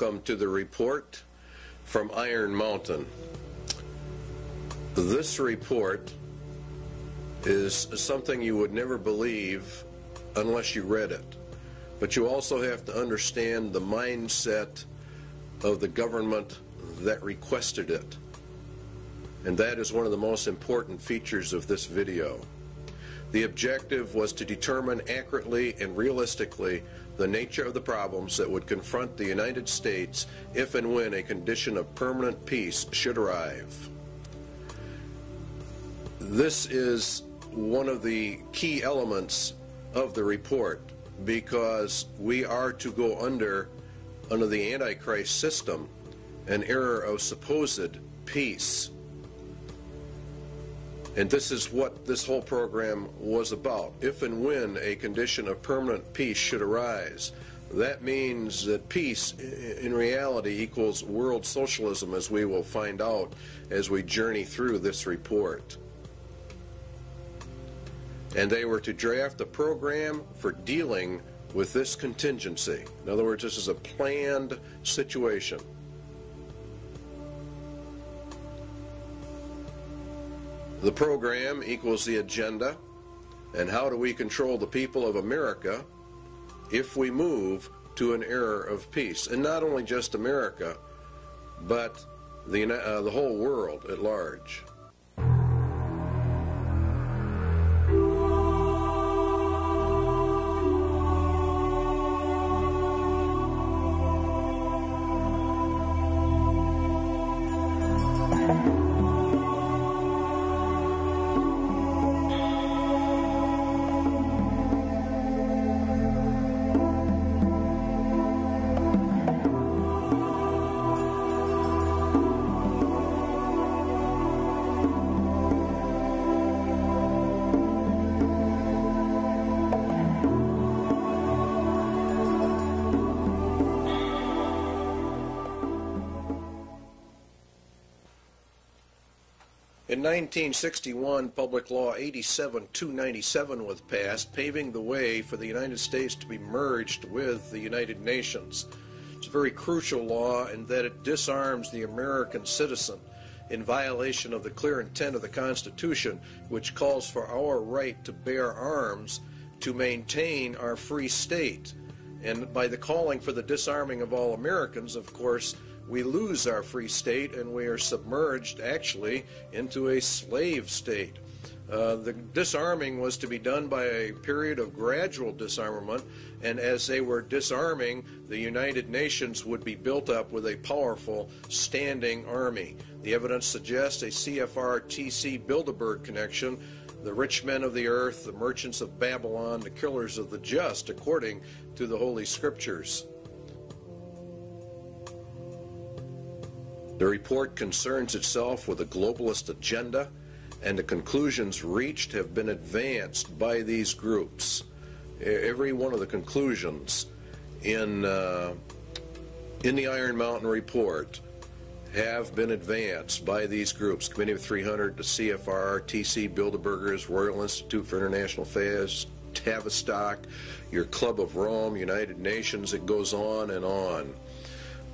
Welcome to the report from Iron Mountain. This report is something you would never believe unless you read it. But you also have to understand the mindset of the government that requested it. And that is one of the most important features of this video. The objective was to determine accurately and realistically the nature of the problems that would confront the United States if and when a condition of permanent peace should arrive. This is one of the key elements of the report because we are to go under under the antichrist system an era of supposed peace and this is what this whole program was about. If and when a condition of permanent peace should arise, that means that peace in reality equals world socialism, as we will find out as we journey through this report. And they were to draft a program for dealing with this contingency. In other words, this is a planned situation. The program equals the agenda. And how do we control the people of America if we move to an era of peace? And not only just America, but the, uh, the whole world at large. In 1961, Public Law 87-297 was passed, paving the way for the United States to be merged with the United Nations. It's a very crucial law in that it disarms the American citizen in violation of the clear intent of the Constitution, which calls for our right to bear arms to maintain our free state. And by the calling for the disarming of all Americans, of course, we lose our free state and we are submerged actually into a slave state. Uh, the disarming was to be done by a period of gradual disarmament, and as they were disarming, the United Nations would be built up with a powerful standing army. The evidence suggests a CFR TC Bilderberg connection the rich men of the earth, the merchants of Babylon, the killers of the just, according to the Holy Scriptures. The report concerns itself with a globalist agenda, and the conclusions reached have been advanced by these groups. Every one of the conclusions in, uh, in the Iron Mountain report have been advanced by these groups Committee of 300, the CFR, TC Bilderbergers, Royal Institute for International Affairs, Tavistock, your Club of Rome, United Nations, it goes on and on.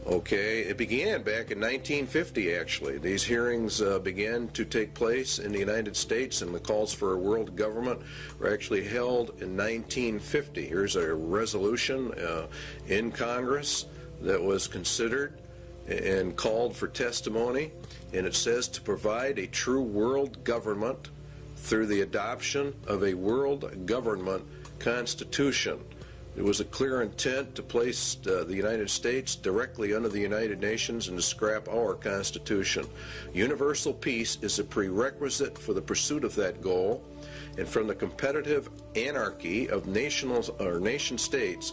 Okay, it began back in 1950 actually. These hearings uh, began to take place in the United States and the calls for a world government were actually held in 1950. Here's a resolution uh, in Congress that was considered and called for testimony and it says to provide a true world government through the adoption of a world government constitution there was a clear intent to place uh, the United States directly under the United Nations and to scrap our Constitution. Universal peace is a prerequisite for the pursuit of that goal, and from the competitive anarchy of nationals or nation states,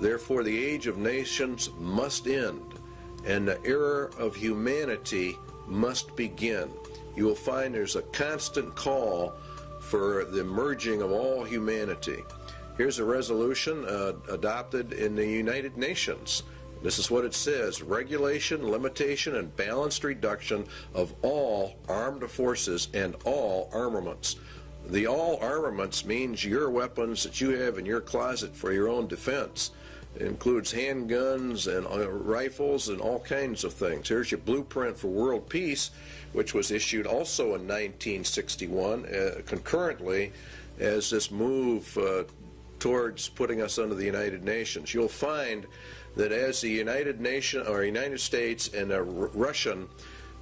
therefore the age of nations must end, and the era of humanity must begin. You will find there's a constant call for the merging of all humanity. Here's a resolution uh, adopted in the United Nations. This is what it says regulation, limitation, and balanced reduction of all armed forces and all armaments. The all armaments means your weapons that you have in your closet for your own defense. It includes handguns and uh, rifles and all kinds of things. Here's your blueprint for world peace, which was issued also in 1961, uh, concurrently as this move uh, towards putting us under the United Nations. You'll find that as the United Nation or United States and the Russian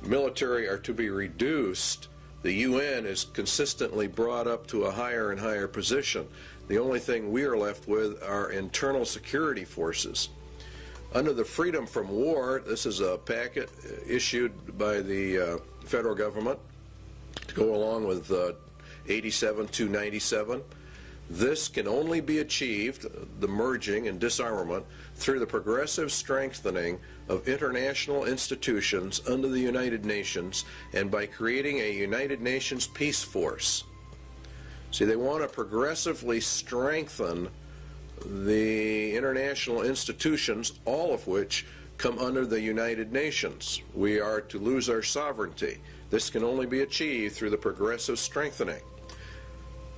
military are to be reduced, the UN is consistently brought up to a higher and higher position. The only thing we are left with are internal security forces. Under the Freedom from War, this is a packet issued by the uh, federal government to go along with uh, 87 to 97. This can only be achieved, the merging and disarmament, through the progressive strengthening of international institutions under the United Nations and by creating a United Nations peace force. See, they want to progressively strengthen the international institutions, all of which come under the United Nations. We are to lose our sovereignty. This can only be achieved through the progressive strengthening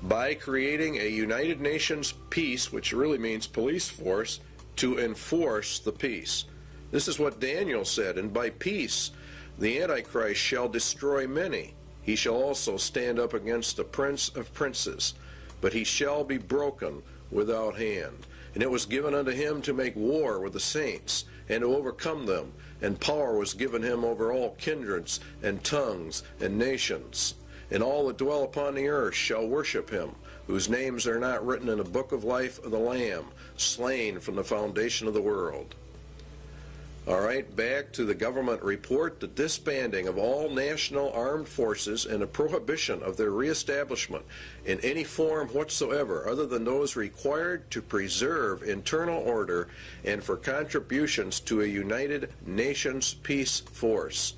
by creating a United Nations peace, which really means police force, to enforce the peace. This is what Daniel said, and by peace the Antichrist shall destroy many. He shall also stand up against the prince of princes, but he shall be broken without hand. And it was given unto him to make war with the saints, and to overcome them, and power was given him over all kindreds, and tongues, and nations and all that dwell upon the earth shall worship him, whose names are not written in the book of life of the Lamb, slain from the foundation of the world. All right, back to the government report. The disbanding of all national armed forces and a prohibition of their reestablishment in any form whatsoever other than those required to preserve internal order and for contributions to a United Nations peace force.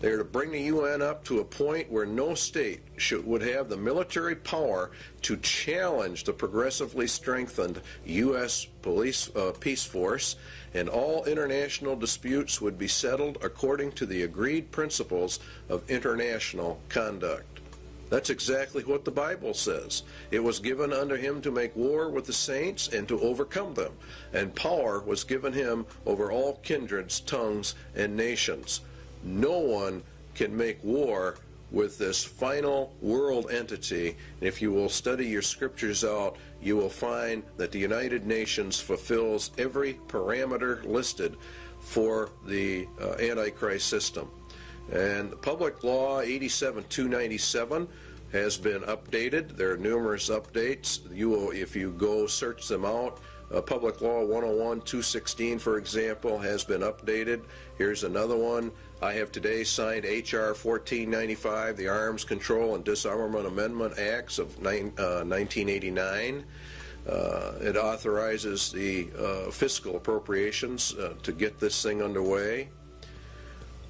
They are to bring the UN up to a point where no state should, would have the military power to challenge the progressively strengthened U.S. police uh, peace force, and all international disputes would be settled according to the agreed principles of international conduct. That's exactly what the Bible says. It was given unto him to make war with the saints and to overcome them, and power was given him over all kindreds, tongues, and nations no one can make war with this final world entity. And if you will study your scriptures out, you will find that the United Nations fulfills every parameter listed for the uh, Antichrist system. And Public Law 87297 has been updated. There are numerous updates. You will, if you go search them out, uh, Public Law 101 216, for example, has been updated. Here's another one. I have today signed H.R. 1495, the Arms Control and Disarmament Amendment Acts of nine, uh, 1989. Uh, it authorizes the uh, fiscal appropriations uh, to get this thing underway.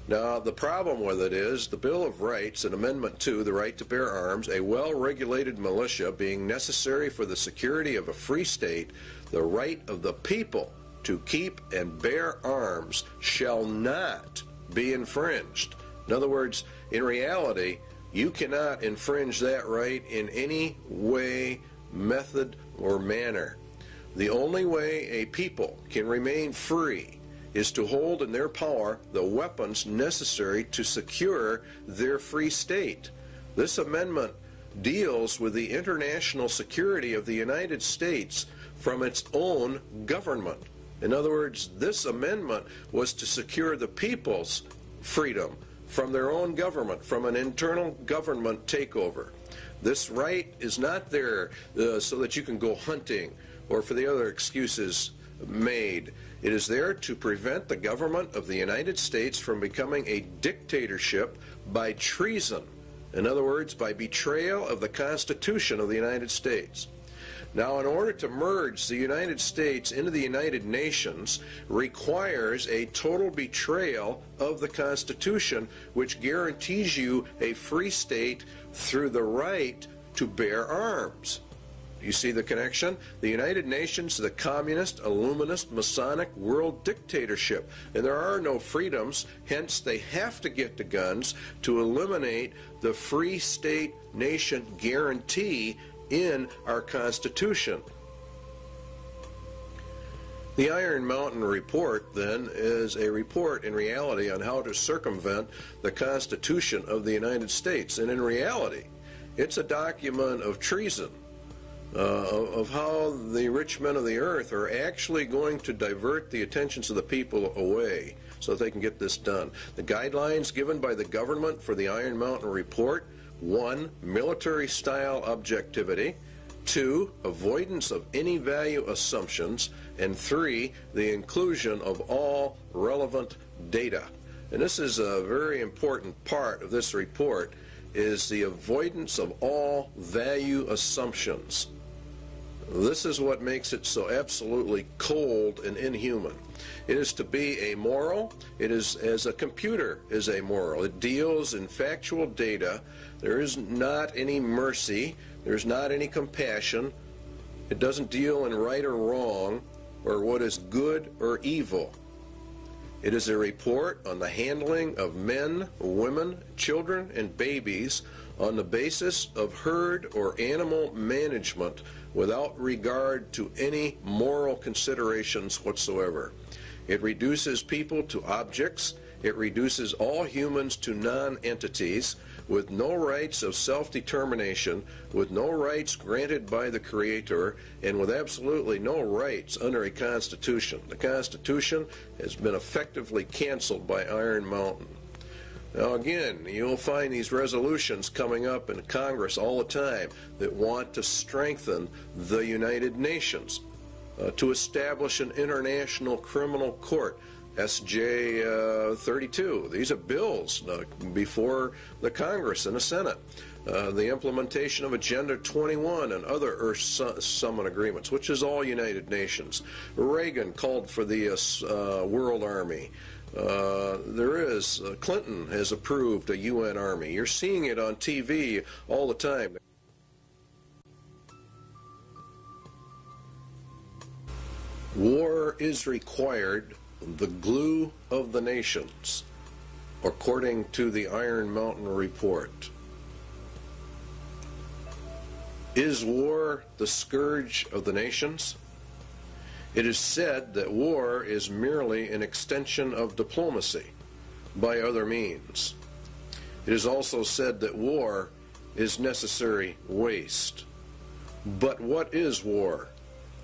Now, the problem with it is the Bill of Rights and Amendment 2, the right to bear arms, a well regulated militia being necessary for the security of a free state, the right of the people to keep and bear arms shall not be infringed. In other words, in reality, you cannot infringe that right in any way, method, or manner. The only way a people can remain free is to hold in their power the weapons necessary to secure their free state. This amendment deals with the international security of the United States from its own government. In other words, this amendment was to secure the people's freedom from their own government, from an internal government takeover. This right is not there uh, so that you can go hunting or for the other excuses made. It is there to prevent the government of the United States from becoming a dictatorship by treason. In other words, by betrayal of the Constitution of the United States. Now, in order to merge the United States into the United Nations requires a total betrayal of the Constitution, which guarantees you a free state through the right to bear arms. You see the connection? The United Nations, the communist, illuminist, Masonic world dictatorship. And there are no freedoms, hence, they have to get the guns to eliminate the free state nation guarantee in our Constitution. The Iron Mountain Report, then, is a report in reality on how to circumvent the Constitution of the United States. And in reality, it's a document of treason, uh, of how the rich men of the earth are actually going to divert the attentions of the people away so they can get this done. The guidelines given by the government for the Iron Mountain Report one, military style objectivity. Two, avoidance of any value assumptions. And three, the inclusion of all relevant data. And this is a very important part of this report is the avoidance of all value assumptions. This is what makes it so absolutely cold and inhuman. It is to be amoral. It is as a computer is amoral. It deals in factual data. There is not any mercy. There's not any compassion. It doesn't deal in right or wrong or what is good or evil. It is a report on the handling of men, women, children, and babies on the basis of herd or animal management without regard to any moral considerations whatsoever. It reduces people to objects. It reduces all humans to non entities with no rights of self determination, with no rights granted by the Creator, and with absolutely no rights under a Constitution. The Constitution has been effectively canceled by Iron Mountain. Now, again, you'll find these resolutions coming up in Congress all the time that want to strengthen the United Nations, uh, to establish an international criminal court. SJ uh, 32. These are bills uh, before the Congress and the Senate. Uh, the implementation of Agenda 21 and other Earth Summit agreements, which is all United Nations. Reagan called for the uh, World Army. Uh, there is. Uh, Clinton has approved a UN army. You're seeing it on TV all the time. War is required, the glue of the nations, according to the Iron Mountain Report. Is war the scourge of the nations? It is said that war is merely an extension of diplomacy by other means. It is also said that war is necessary waste. But what is war?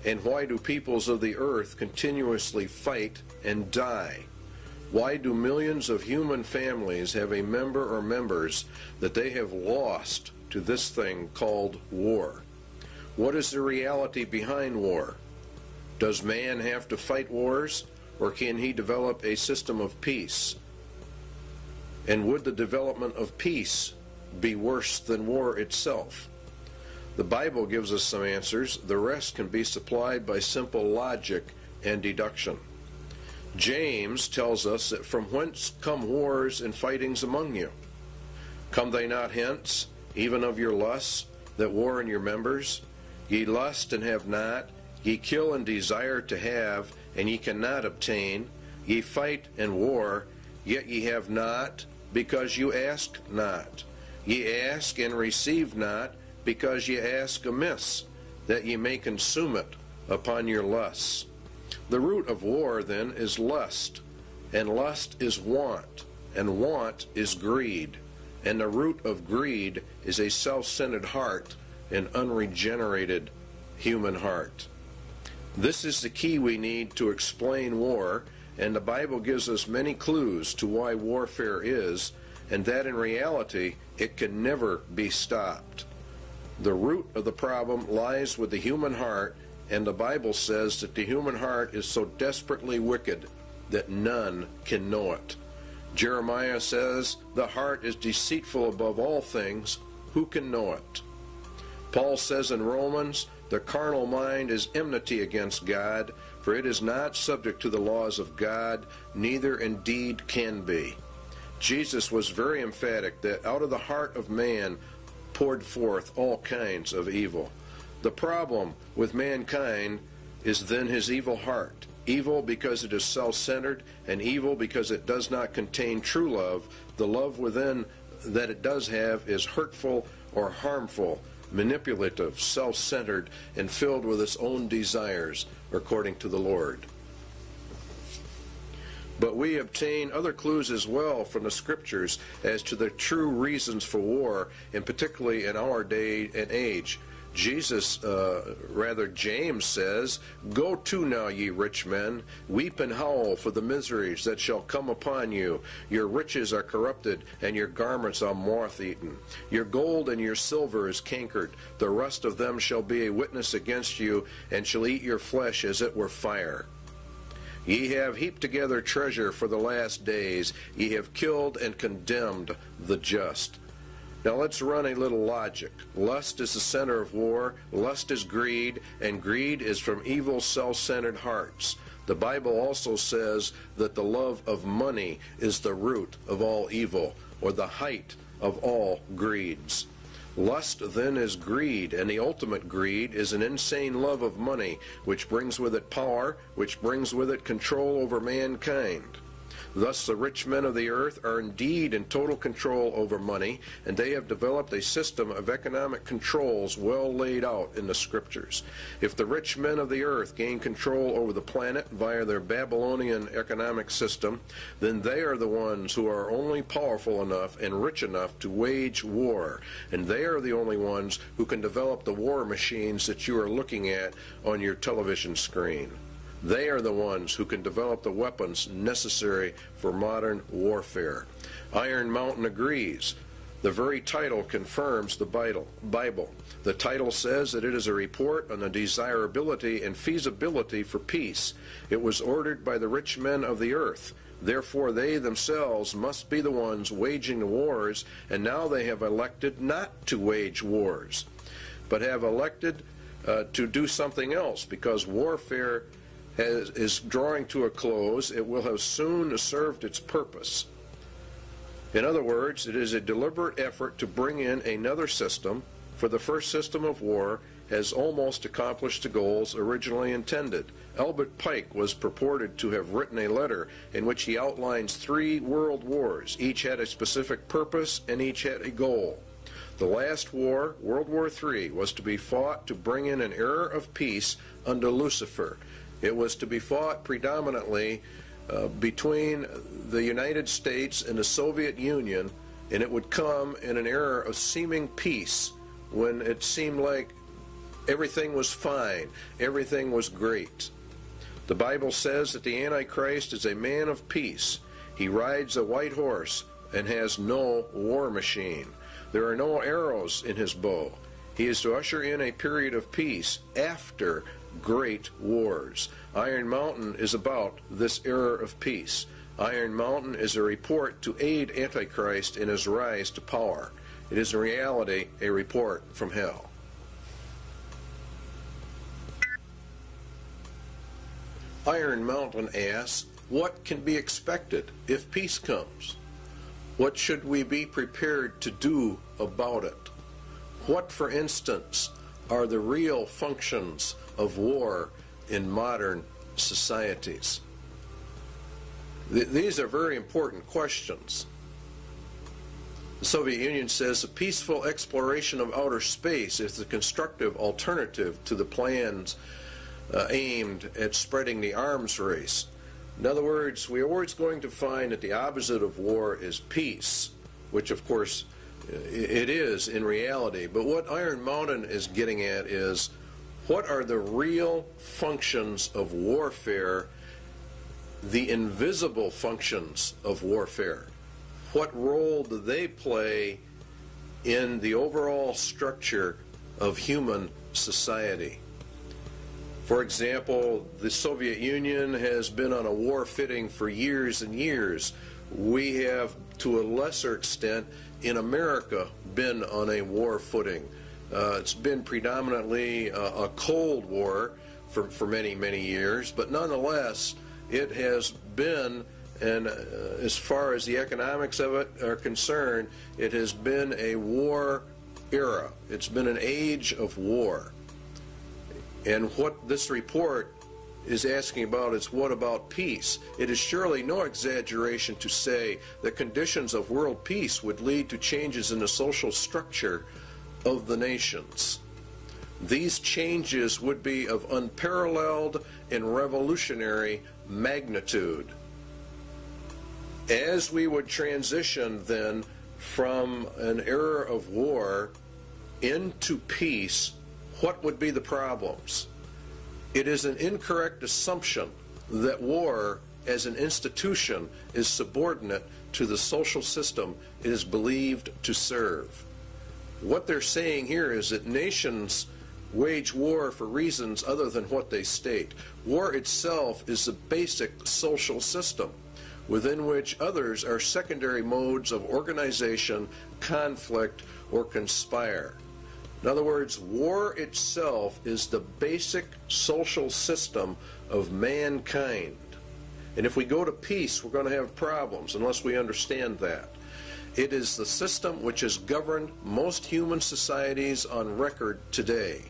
And why do peoples of the earth continuously fight and die? Why do millions of human families have a member or members that they have lost to this thing called war? What is the reality behind war? Does man have to fight wars, or can he develop a system of peace? And would the development of peace be worse than war itself? The Bible gives us some answers. The rest can be supplied by simple logic and deduction. James tells us that from whence come wars and fightings among you? Come they not hence, even of your lusts, that war in your members? Ye lust and have not, Ye kill and desire to have, and ye cannot obtain. Ye fight and war, yet ye have not, because you ask not. Ye ask and receive not, because ye ask amiss, that ye may consume it upon your lusts. The root of war, then, is lust, and lust is want, and want is greed, and the root of greed is a self centered heart, an unregenerated human heart. This is the key we need to explain war, and the Bible gives us many clues to why warfare is, and that in reality it can never be stopped. The root of the problem lies with the human heart, and the Bible says that the human heart is so desperately wicked that none can know it. Jeremiah says, The heart is deceitful above all things, who can know it? Paul says in Romans, the carnal mind is enmity against God, for it is not subject to the laws of God, neither indeed can be. Jesus was very emphatic that out of the heart of man poured forth all kinds of evil. The problem with mankind is then his evil heart. Evil because it is self centered, and evil because it does not contain true love. The love within that it does have is hurtful or harmful manipulative, self centered, and filled with its own desires, according to the Lord. But we obtain other clues as well from the scriptures as to the true reasons for war, and particularly in our day and age. Jesus, uh, rather, James says, Go to now, ye rich men, weep and howl for the miseries that shall come upon you. Your riches are corrupted, and your garments are moth eaten. Your gold and your silver is cankered. The rust of them shall be a witness against you, and shall eat your flesh as it were fire. Ye have heaped together treasure for the last days. Ye have killed and condemned the just. Now let's run a little logic. Lust is the center of war, lust is greed, and greed is from evil, self centered hearts. The Bible also says that the love of money is the root of all evil, or the height of all greeds. Lust then is greed, and the ultimate greed is an insane love of money, which brings with it power, which brings with it control over mankind. Thus, the rich men of the earth are indeed in total control over money, and they have developed a system of economic controls well laid out in the scriptures. If the rich men of the earth gain control over the planet via their Babylonian economic system, then they are the ones who are only powerful enough and rich enough to wage war, and they are the only ones who can develop the war machines that you are looking at on your television screen. They are the ones who can develop the weapons necessary for modern warfare. Iron Mountain agrees. The very title confirms the Bible. The title says that it is a report on the desirability and feasibility for peace. It was ordered by the rich men of the earth. Therefore, they themselves must be the ones waging the wars, and now they have elected not to wage wars, but have elected uh, to do something else because warfare has, is drawing to a close, it will have soon served its purpose. In other words, it is a deliberate effort to bring in another system, for the first system of war has almost accomplished the goals originally intended. Albert Pike was purported to have written a letter in which he outlines three world wars. Each had a specific purpose and each had a goal. The last war, World War III, was to be fought to bring in an era of peace under Lucifer. It was to be fought predominantly uh, between the United States and the Soviet Union, and it would come in an era of seeming peace when it seemed like everything was fine, everything was great. The Bible says that the Antichrist is a man of peace. He rides a white horse and has no war machine. There are no arrows in his bow. He is to usher in a period of peace after great wars. Iron Mountain is about this era of peace. Iron Mountain is a report to aid Antichrist in his rise to power. It is in reality a report from hell. Iron Mountain asks, What can be expected if peace comes? What should we be prepared to do about it? What, for instance, are the real functions of war in modern societies? Th- these are very important questions. The Soviet Union says a peaceful exploration of outer space is the constructive alternative to the plans uh, aimed at spreading the arms race. In other words, we are always going to find that the opposite of war is peace, which of course it is in reality. But what Iron Mountain is getting at is what are the real functions of warfare, the invisible functions of warfare? What role do they play in the overall structure of human society? For example, the Soviet Union has been on a war footing for years and years. We have, to a lesser extent, in America been on a war footing. Uh, it's been predominantly a, a Cold War for, for many, many years, but nonetheless, it has been, and uh, as far as the economics of it are concerned, it has been a war era. It's been an age of war. And what this report is asking about is what about peace? It is surely no exaggeration to say that conditions of world peace would lead to changes in the social structure of the nations. These changes would be of unparalleled and revolutionary magnitude. As we would transition then from an era of war into peace, what would be the problems? It is an incorrect assumption that war as an institution is subordinate to the social system it is believed to serve. What they're saying here is that nations wage war for reasons other than what they state. War itself is the basic social system within which others are secondary modes of organization, conflict, or conspire. In other words, war itself is the basic social system of mankind. And if we go to peace, we're going to have problems unless we understand that. It is the system which has governed most human societies on record today.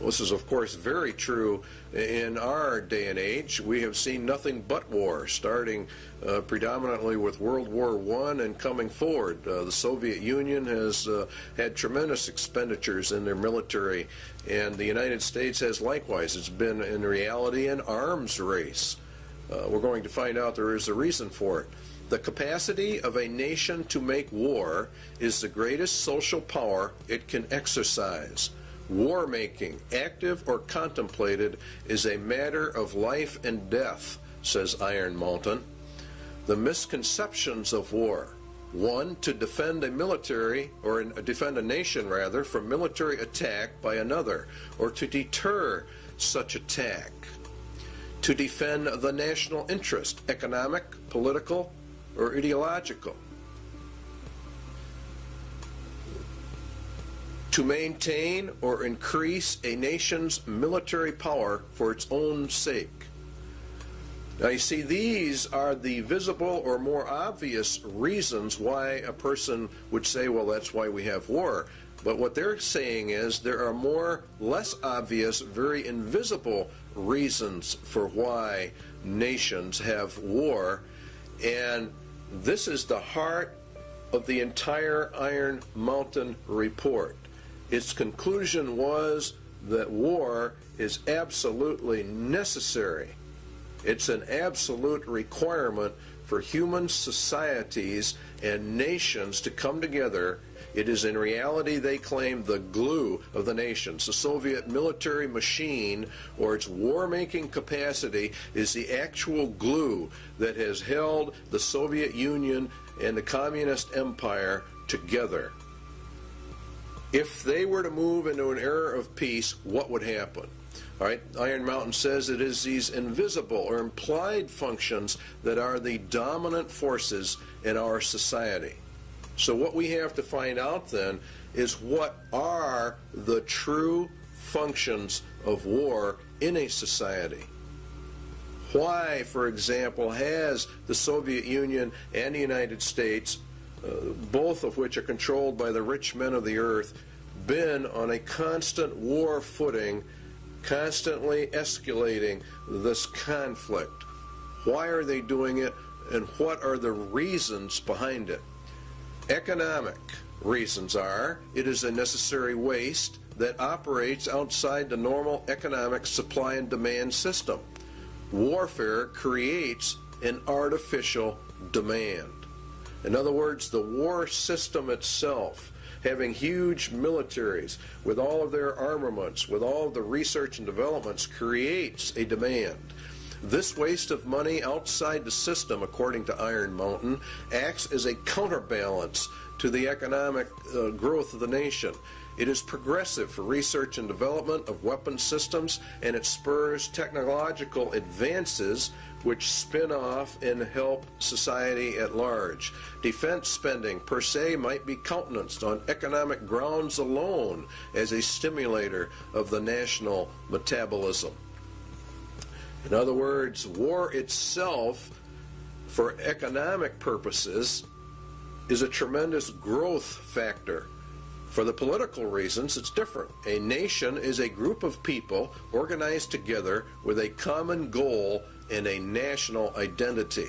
This is, of course, very true in our day and age. We have seen nothing but war, starting uh, predominantly with World War I and coming forward. Uh, the Soviet Union has uh, had tremendous expenditures in their military, and the United States has likewise. It's been, in reality, an arms race. Uh, we're going to find out there is a reason for it. The capacity of a nation to make war is the greatest social power it can exercise. War making, active or contemplated, is a matter of life and death, says Iron Mountain. The misconceptions of war. One, to defend a military, or defend a nation rather, from military attack by another, or to deter such attack. To defend the national interest, economic, political, or ideological. To maintain or increase a nation's military power for its own sake. Now, you see, these are the visible or more obvious reasons why a person would say, well, that's why we have war. But what they're saying is there are more less obvious, very invisible reasons for why nations have war. And this is the heart of the entire Iron Mountain report. Its conclusion was that war is absolutely necessary. It's an absolute requirement for human societies and nations to come together. It is in reality, they claim, the glue of the nations. The Soviet military machine or its war making capacity is the actual glue that has held the Soviet Union and the Communist Empire together. If they were to move into an era of peace, what would happen? All right, Iron Mountain says it is these invisible or implied functions that are the dominant forces in our society. So, what we have to find out then is what are the true functions of war in a society. Why, for example, has the Soviet Union and the United States uh, both of which are controlled by the rich men of the earth, been on a constant war footing, constantly escalating this conflict. Why are they doing it, and what are the reasons behind it? Economic reasons are it is a necessary waste that operates outside the normal economic supply and demand system. Warfare creates an artificial demand. In other words, the war system itself, having huge militaries with all of their armaments, with all of the research and developments, creates a demand. This waste of money outside the system, according to Iron Mountain, acts as a counterbalance to the economic uh, growth of the nation. It is progressive for research and development of weapon systems, and it spurs technological advances which spin off and help society at large. Defense spending per se might be countenanced on economic grounds alone as a stimulator of the national metabolism. In other words, war itself, for economic purposes, is a tremendous growth factor. For the political reasons, it's different. A nation is a group of people organized together with a common goal and a national identity.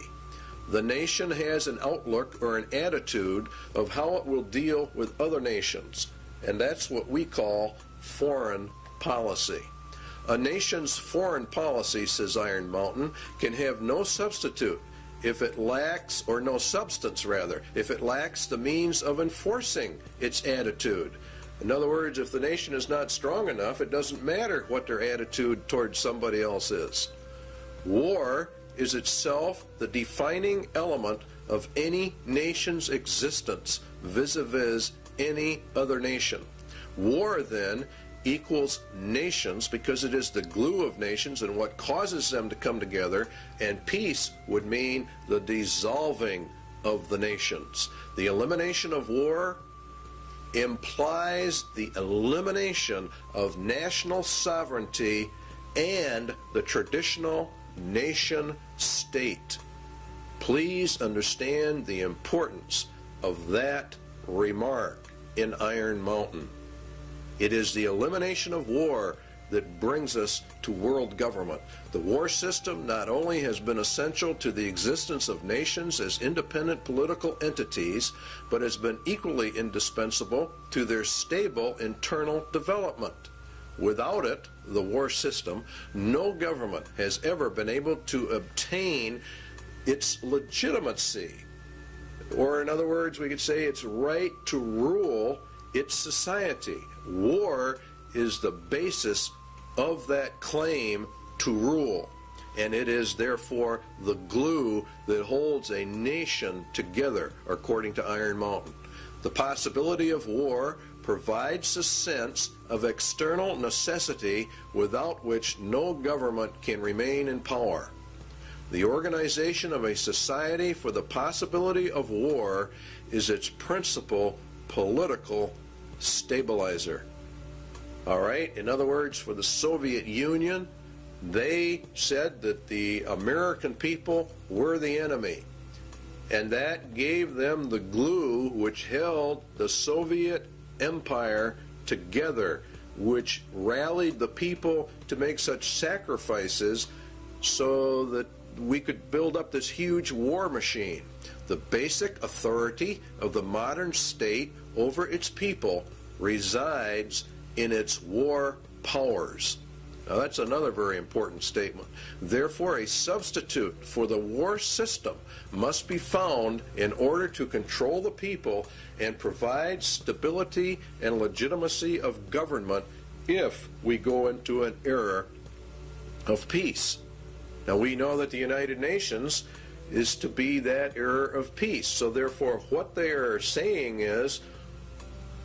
The nation has an outlook or an attitude of how it will deal with other nations, and that's what we call foreign policy. A nation's foreign policy, says Iron Mountain, can have no substitute if it lacks, or no substance rather, if it lacks the means of enforcing its attitude. In other words, if the nation is not strong enough, it doesn't matter what their attitude towards somebody else is. War is itself the defining element of any nation's existence vis a vis any other nation. War, then, equals nations because it is the glue of nations and what causes them to come together, and peace would mean the dissolving of the nations. The elimination of war implies the elimination of national sovereignty and the traditional nation state. Please understand the importance of that remark in Iron Mountain. It is the elimination of war that brings us to world government. The war system not only has been essential to the existence of nations as independent political entities, but has been equally indispensable to their stable internal development. Without it, the war system, no government has ever been able to obtain its legitimacy. Or, in other words, we could say its right to rule its society. War is the basis of that claim to rule, and it is therefore the glue that holds a nation together, according to Iron Mountain. The possibility of war provides a sense of external necessity without which no government can remain in power. The organization of a society for the possibility of war is its principal political stabilizer. All right? In other words, for the Soviet Union, they said that the American people were the enemy. And that gave them the glue which held the Soviet Empire together, which rallied the people to make such sacrifices so that we could build up this huge war machine. The basic authority of the modern state over its people resides in its war powers. Now, that's another very important statement. Therefore, a substitute for the war system must be found in order to control the people and provide stability and legitimacy of government if we go into an era of peace. Now, we know that the United Nations is to be that era of peace. So, therefore, what they are saying is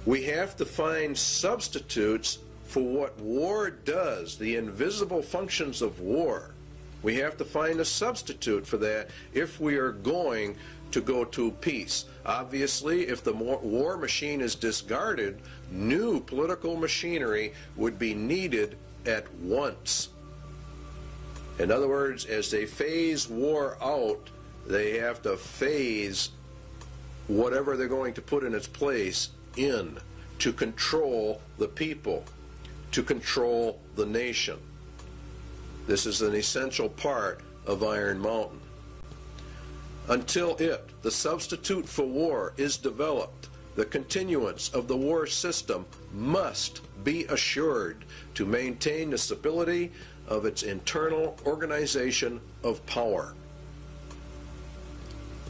we have to find substitutes for what war does, the invisible functions of war. We have to find a substitute for that if we are going to go to peace. Obviously, if the war machine is discarded, new political machinery would be needed at once. In other words, as they phase war out, they have to phase whatever they're going to put in its place in to control the people to control the nation. This is an essential part of Iron Mountain. Until it, the substitute for war, is developed, the continuance of the war system must be assured to maintain the stability of its internal organization of power.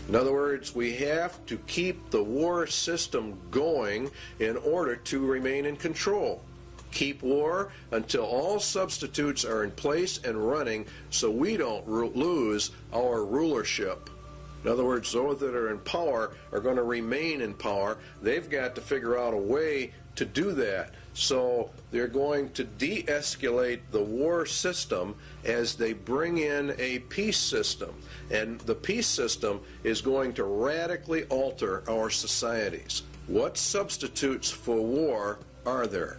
In other words, we have to keep the war system going in order to remain in control keep war until all substitutes are in place and running so we don't lose our rulership. In other words, those that are in power are going to remain in power. They've got to figure out a way to do that. So they're going to de escalate the war system as they bring in a peace system. And the peace system is going to radically alter our societies. What substitutes for war are there?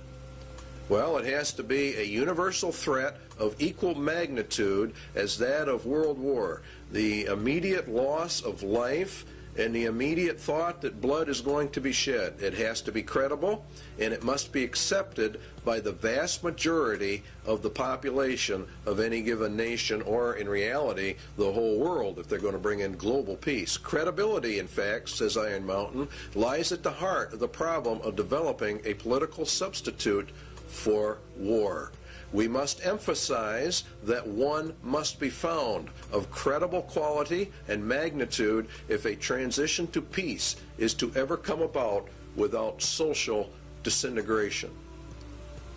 Well, it has to be a universal threat of equal magnitude as that of World War. The immediate loss of life and the immediate thought that blood is going to be shed. It has to be credible and it must be accepted by the vast majority of the population of any given nation or, in reality, the whole world if they're going to bring in global peace. Credibility, in fact, says Iron Mountain, lies at the heart of the problem of developing a political substitute for war. we must emphasize that one must be found of credible quality and magnitude if a transition to peace is to ever come about without social disintegration.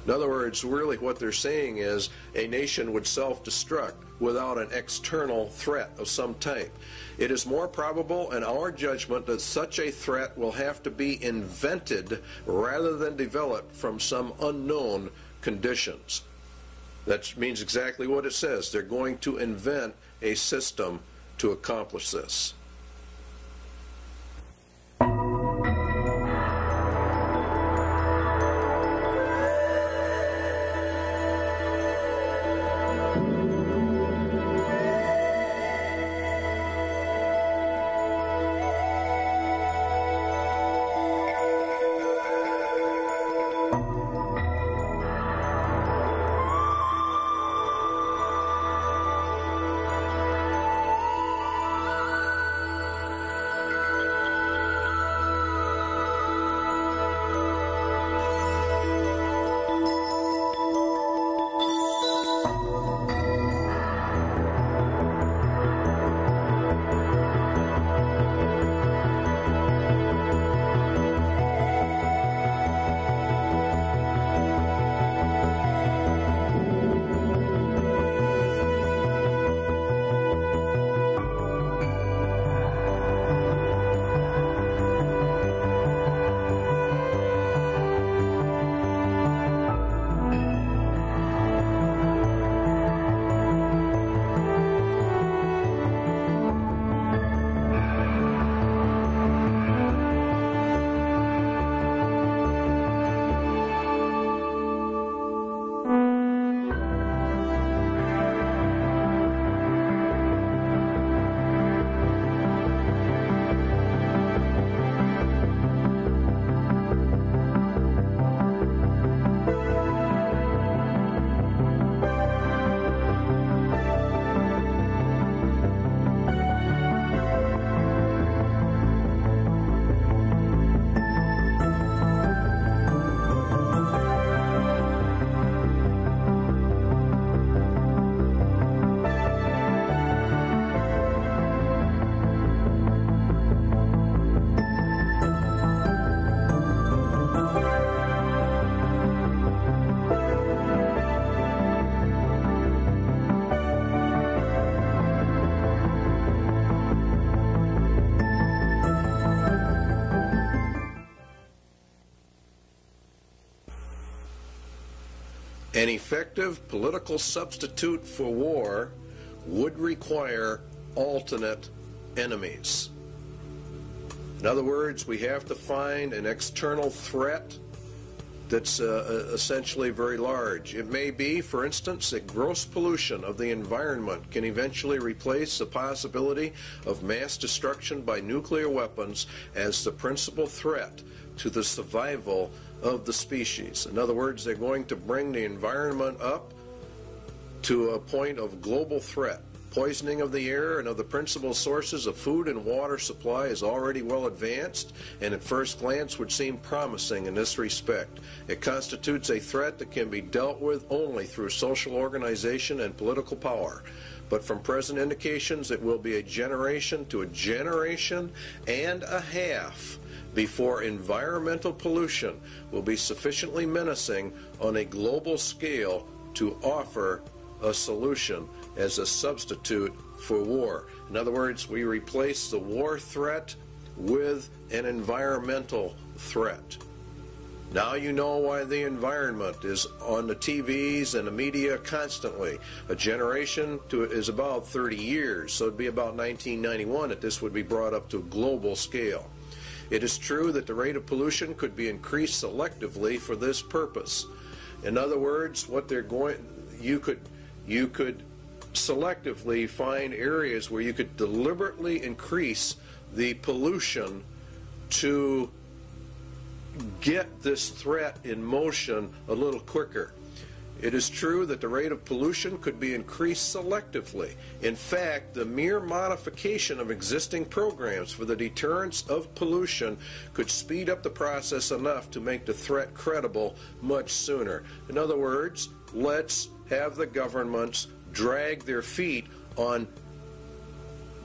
In other words, really what they're saying is a nation would self destruct without an external threat of some type. It is more probable, in our judgment, that such a threat will have to be invented rather than developed from some unknown conditions. That means exactly what it says. They're going to invent a system to accomplish this. An effective political substitute for war would require alternate enemies. In other words, we have to find an external threat that's uh, uh, essentially very large. It may be, for instance, that gross pollution of the environment can eventually replace the possibility of mass destruction by nuclear weapons as the principal threat to the survival of the species. In other words, they're going to bring the environment up to a point of global threat. Poisoning of the air and of the principal sources of food and water supply is already well advanced and at first glance would seem promising in this respect. It constitutes a threat that can be dealt with only through social organization and political power. But from present indications, it will be a generation to a generation and a half before environmental pollution will be sufficiently menacing on a global scale to offer a solution as a substitute for war. In other words, we replace the war threat with an environmental threat. Now you know why the environment is on the TVs and the media constantly. A generation to, is about 30 years, so it'd be about 1991 that this would be brought up to a global scale. It is true that the rate of pollution could be increased selectively for this purpose. In other words, what they're going, you could, you could selectively find areas where you could deliberately increase the pollution to get this threat in motion a little quicker. It is true that the rate of pollution could be increased selectively. In fact, the mere modification of existing programs for the deterrence of pollution could speed up the process enough to make the threat credible much sooner. In other words, let's have the governments drag their feet on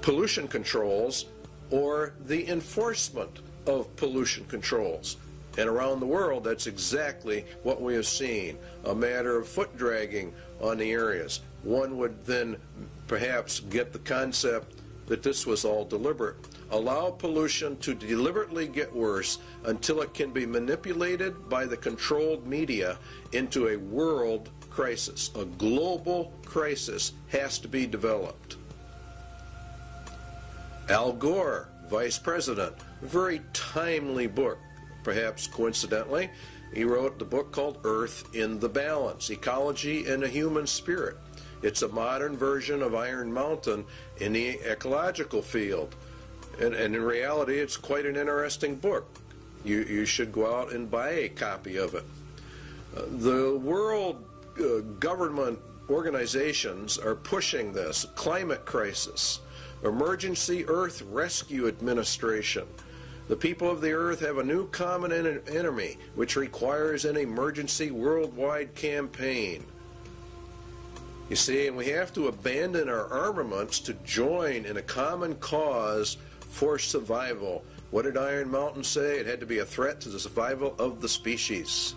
pollution controls or the enforcement of pollution controls. And around the world, that's exactly what we have seen a matter of foot dragging on the areas. One would then perhaps get the concept that this was all deliberate. Allow pollution to deliberately get worse until it can be manipulated by the controlled media into a world crisis. A global crisis has to be developed. Al Gore, Vice President, very timely book. Perhaps coincidentally, he wrote the book called Earth in the Balance Ecology and a Human Spirit. It's a modern version of Iron Mountain in the ecological field. And, and in reality, it's quite an interesting book. You, you should go out and buy a copy of it. Uh, the world uh, government organizations are pushing this climate crisis, emergency earth rescue administration. The people of the earth have a new common en- enemy, which requires an emergency worldwide campaign. You see, and we have to abandon our armaments to join in a common cause for survival. What did Iron Mountain say? It had to be a threat to the survival of the species.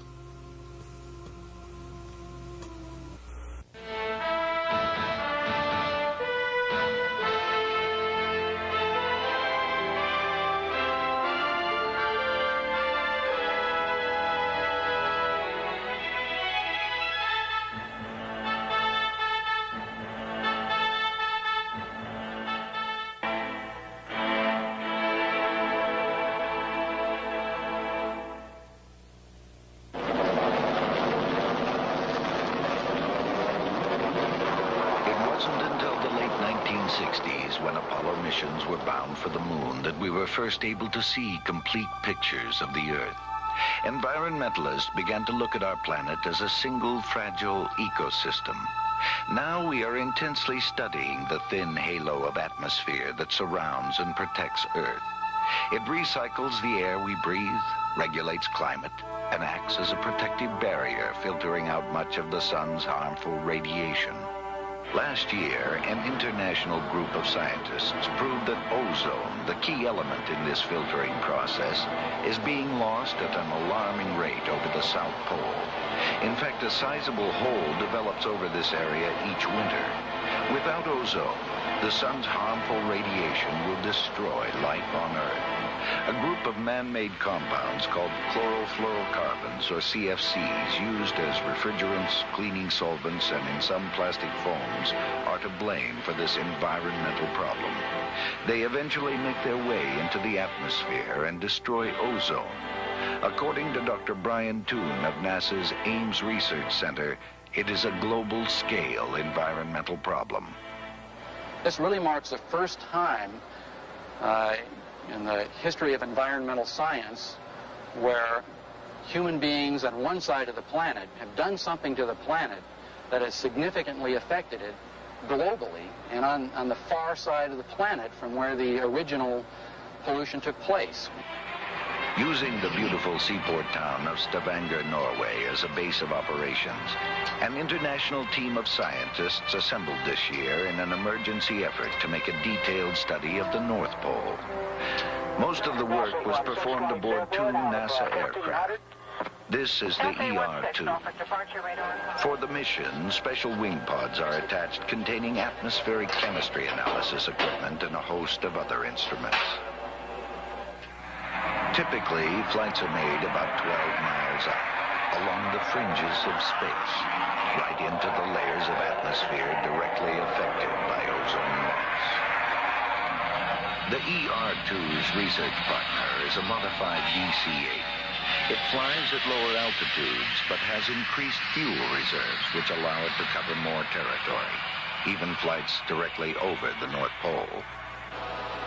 First able to see complete pictures of the Earth. Environmentalists began to look at our planet as a single fragile ecosystem. Now we are intensely studying the thin halo of atmosphere that surrounds and protects Earth. It recycles the air we breathe, regulates climate, and acts as a protective barrier filtering out much of the sun's harmful radiation. Last year, an international group of scientists proved that ozone, the key element in this filtering process, is being lost at an alarming rate over the South Pole. In fact, a sizable hole develops over this area each winter. Without ozone, the sun's harmful radiation will destroy life on Earth. A group of man-made compounds called chlorofluorocarbons, or CFCs, used as refrigerants, cleaning solvents, and in some plastic foams, are to blame for this environmental problem. They eventually make their way into the atmosphere and destroy ozone. According to Dr. Brian Toon of NASA's Ames Research Center, it is a global scale environmental problem. This really marks the first time uh, in the history of environmental science where human beings on one side of the planet have done something to the planet that has significantly affected it globally and on, on the far side of the planet from where the original pollution took place. Using the beautiful seaport town of Stavanger, Norway as a base of operations, an international team of scientists assembled this year in an emergency effort to make a detailed study of the North Pole. Most of the work was performed aboard two NASA aircraft. This is the ER-2. For the mission, special wing pods are attached containing atmospheric chemistry analysis equipment and a host of other instruments. Typically, flights are made about 12 miles up, along the fringes of space, right into the layers of atmosphere directly affected by ozone loss. The ER-2's research partner is a modified DC-8. It flies at lower altitudes, but has increased fuel reserves, which allow it to cover more territory, even flights directly over the North Pole.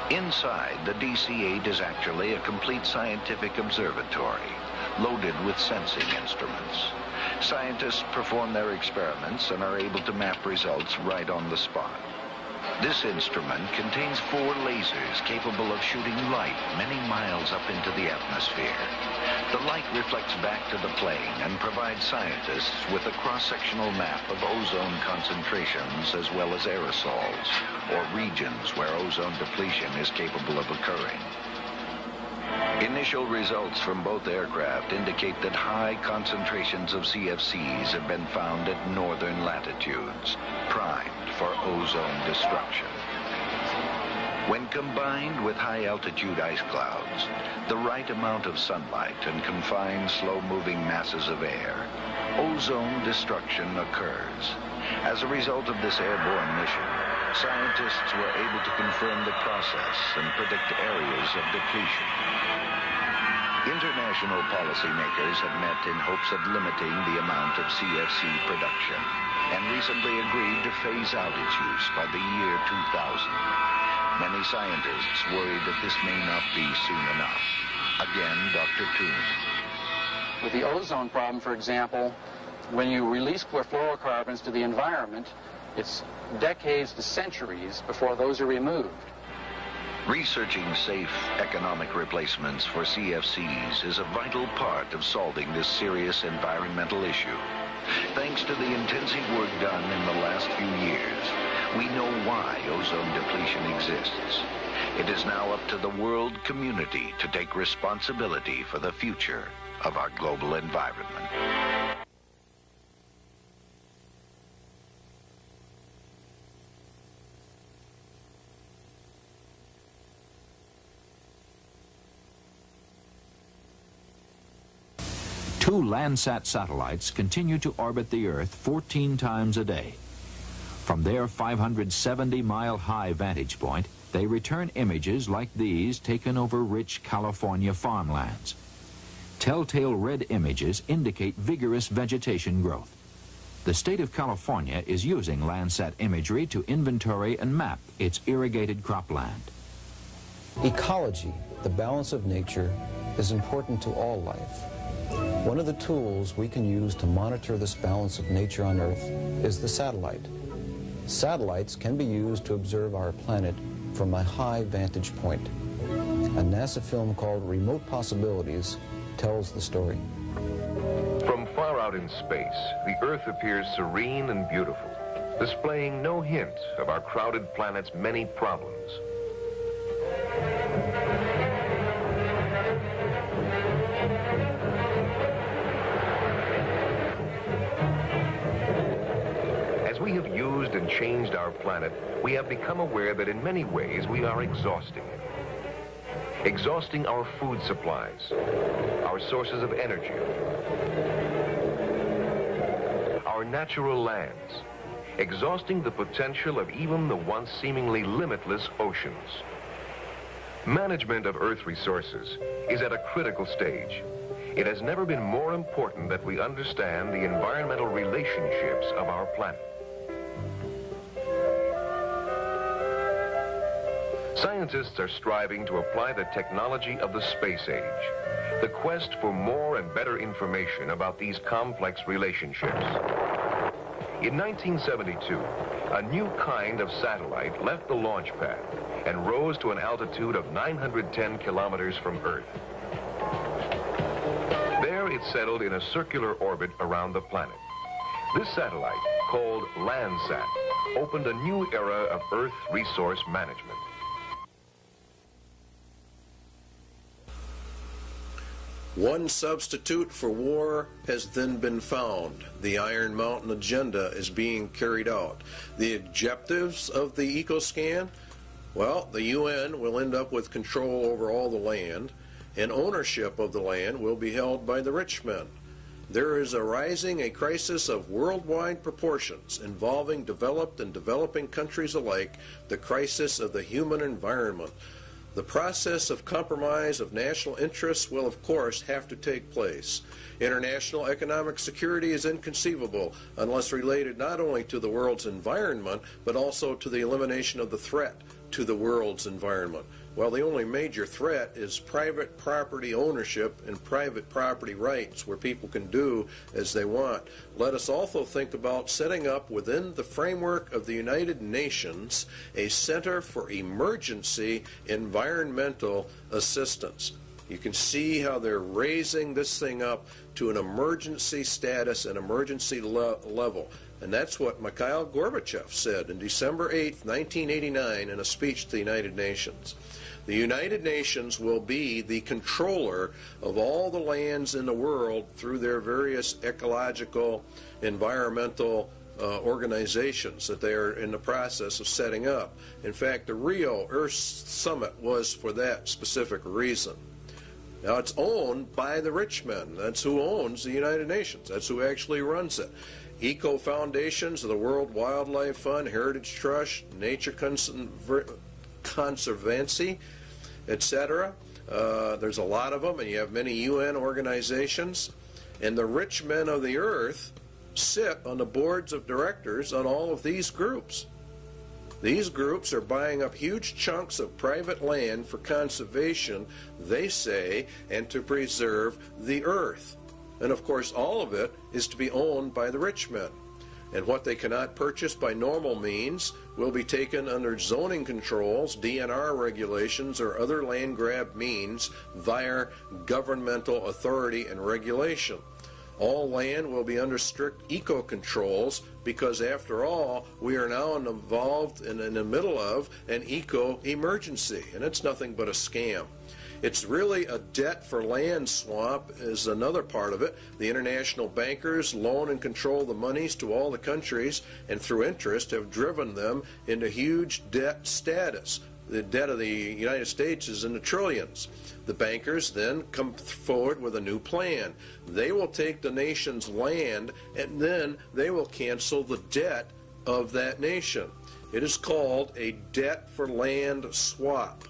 Inside, the DC-8 is actually a complete scientific observatory, loaded with sensing instruments. Scientists perform their experiments and are able to map results right on the spot. This instrument contains four lasers capable of shooting light many miles up into the atmosphere. The light reflects back to the plane and provides scientists with a cross-sectional map of ozone concentrations as well as aerosols, or regions where ozone depletion is capable of occurring. Initial results from both aircraft indicate that high concentrations of CFCs have been found at northern latitudes, primed for ozone destruction. When combined with high-altitude ice clouds, the right amount of sunlight and confined slow-moving masses of air, ozone destruction occurs. As a result of this airborne mission, scientists were able to confirm the process and predict areas of depletion. International policymakers have met in hopes of limiting the amount of CFC production and recently agreed to phase out its use by the year 2000. Many scientists worry that this may not be soon enough. Again, Dr. Toon. With the ozone problem, for example, when you release chlorofluorocarbons to the environment, it's decades to centuries before those are removed. Researching safe economic replacements for CFCs is a vital part of solving this serious environmental issue. Thanks to the intensive work done in the last few years, we know why ozone depletion exists. It is now up to the world community to take responsibility for the future of our global environment. Two Landsat satellites continue to orbit the Earth 14 times a day. From their 570-mile-high vantage point, they return images like these taken over rich California farmlands. Telltale red images indicate vigorous vegetation growth. The state of California is using Landsat imagery to inventory and map its irrigated cropland. Ecology, the balance of nature, is important to all life. One of the tools we can use to monitor this balance of nature on Earth is the satellite. Satellites can be used to observe our planet from a high vantage point. A NASA film called Remote Possibilities tells the story. From far out in space, the Earth appears serene and beautiful, displaying no hint of our crowded planet's many problems. Changed our planet, we have become aware that in many ways we are exhausting it. Exhausting our food supplies, our sources of energy, our natural lands, exhausting the potential of even the once seemingly limitless oceans. Management of Earth resources is at a critical stage. It has never been more important that we understand the environmental relationships of our planet. Scientists are striving to apply the technology of the space age. The quest for more and better information about these complex relationships. In 1972, a new kind of satellite left the launch pad and rose to an altitude of 910 kilometers from Earth. There it settled in a circular orbit around the planet. This satellite, called Landsat, opened a new era of Earth resource management. One substitute for war has then been found. The Iron Mountain agenda is being carried out. The objectives of the eco scam? Well, the UN will end up with control over all the land, and ownership of the land will be held by the rich men. There is arising a crisis of worldwide proportions involving developed and developing countries alike, the crisis of the human environment. The process of compromise of national interests will, of course, have to take place. International economic security is inconceivable unless related not only to the world's environment, but also to the elimination of the threat to the world's environment. Well, the only major threat is private property ownership and private property rights where people can do as they want. Let us also think about setting up within the framework of the United Nations a Center for Emergency Environmental Assistance. You can see how they're raising this thing up to an emergency status, an emergency le level. And that's what Mikhail Gorbachev said in December 8, 1989, in a speech to the United Nations. The United Nations will be the controller of all the lands in the world through their various ecological, environmental uh, organizations that they are in the process of setting up. In fact, the Rio Earth Summit was for that specific reason. Now, it's owned by the rich men. That's who owns the United Nations. That's who actually runs it. Eco Foundations of the World Wildlife Fund, Heritage Trust, Nature Conservancy, etc. Uh, there's a lot of them, and you have many UN organizations. And the rich men of the earth sit on the boards of directors on all of these groups. These groups are buying up huge chunks of private land for conservation, they say, and to preserve the earth. And of course, all of it is to be owned by the rich men. And what they cannot purchase by normal means will be taken under zoning controls, DNR regulations, or other land grab means via governmental authority and regulation. All land will be under strict eco controls because, after all, we are now involved in, in the middle of an eco emergency, and it's nothing but a scam. It's really a debt for land swamp is another part of it. The international bankers loan and control the monies to all the countries and through interest have driven them into huge debt status. The debt of the United States is in the trillions. The bankers then come forward with a new plan. They will take the nation's land and then they will cancel the debt of that nation. It is called a debt for land swap.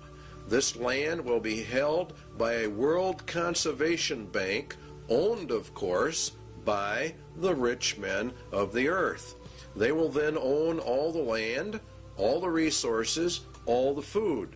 This land will be held by a World Conservation Bank, owned, of course, by the rich men of the earth. They will then own all the land, all the resources, all the food.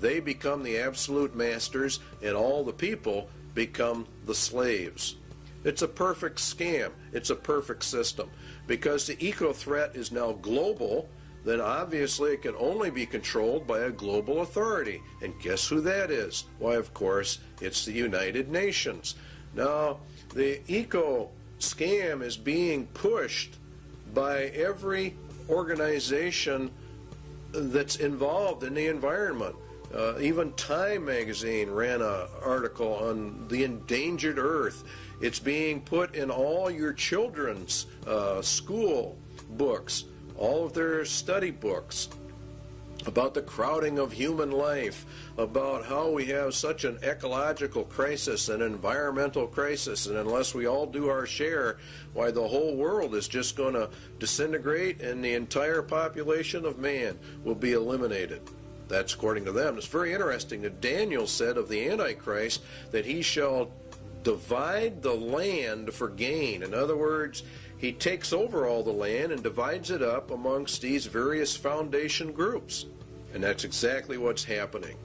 They become the absolute masters, and all the people become the slaves. It's a perfect scam. It's a perfect system. Because the eco threat is now global, then obviously it can only be controlled by a global authority. And guess who that is? Why, of course, it's the United Nations. Now, the eco scam is being pushed by every organization that's involved in the environment. Uh, even Time magazine ran an article on the endangered earth. It's being put in all your children's uh, school books all of their study books about the crowding of human life, about how we have such an ecological crisis, an environmental crisis, and unless we all do our share, why the whole world is just going to disintegrate and the entire population of man will be eliminated. That's according to them. It's very interesting that Daniel said of the Antichrist that he shall divide the land for gain. In other words, he takes over all the land and divides it up amongst these various foundation groups. And that's exactly what's happening.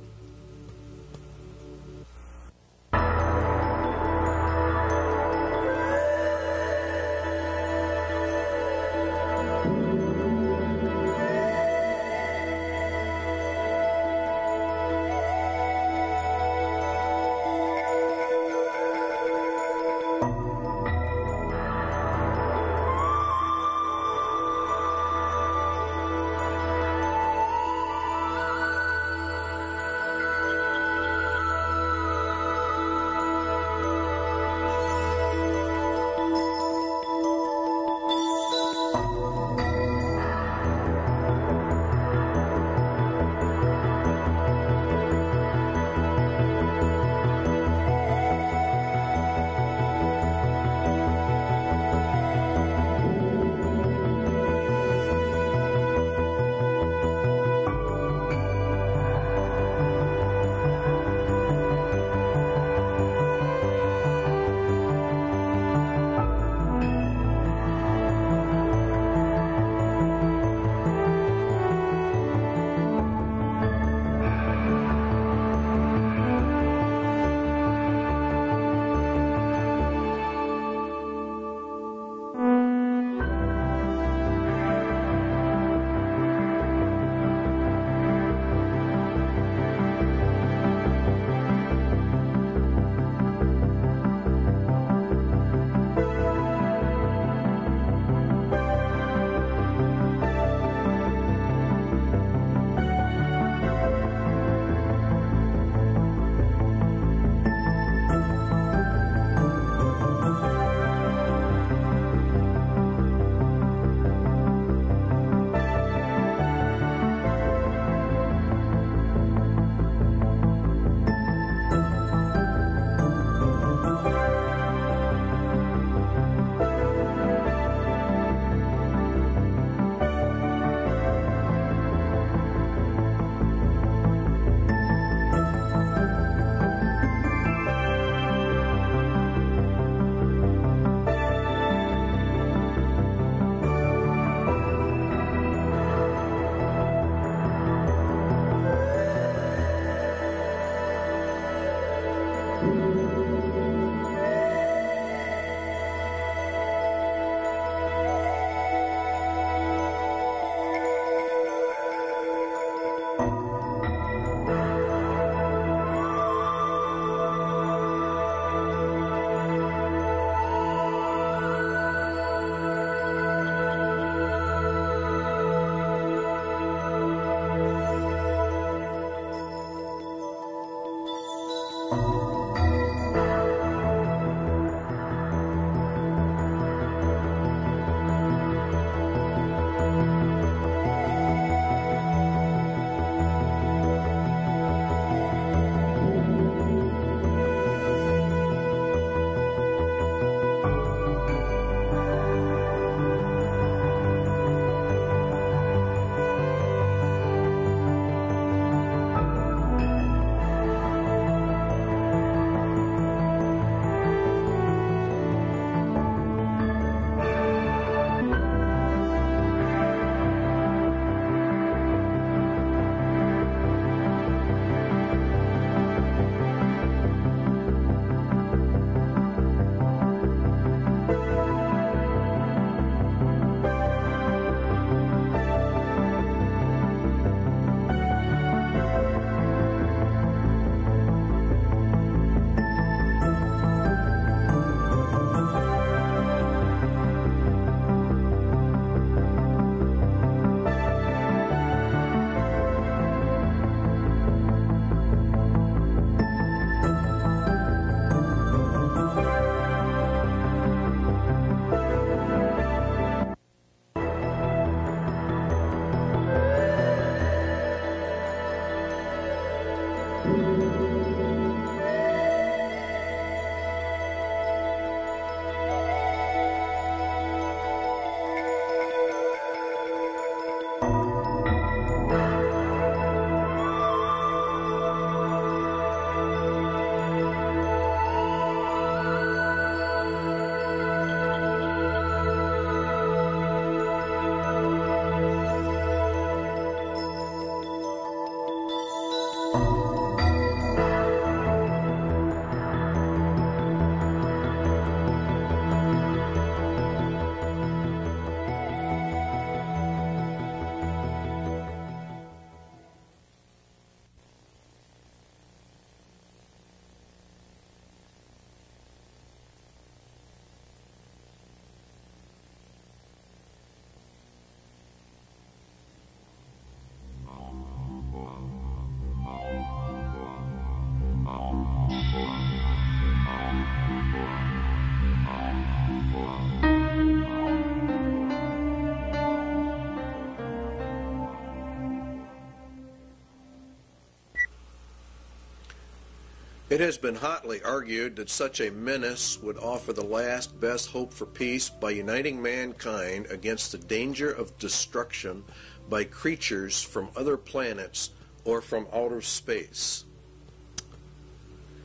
It has been hotly argued that such a menace would offer the last best hope for peace by uniting mankind against the danger of destruction by creatures from other planets or from outer space.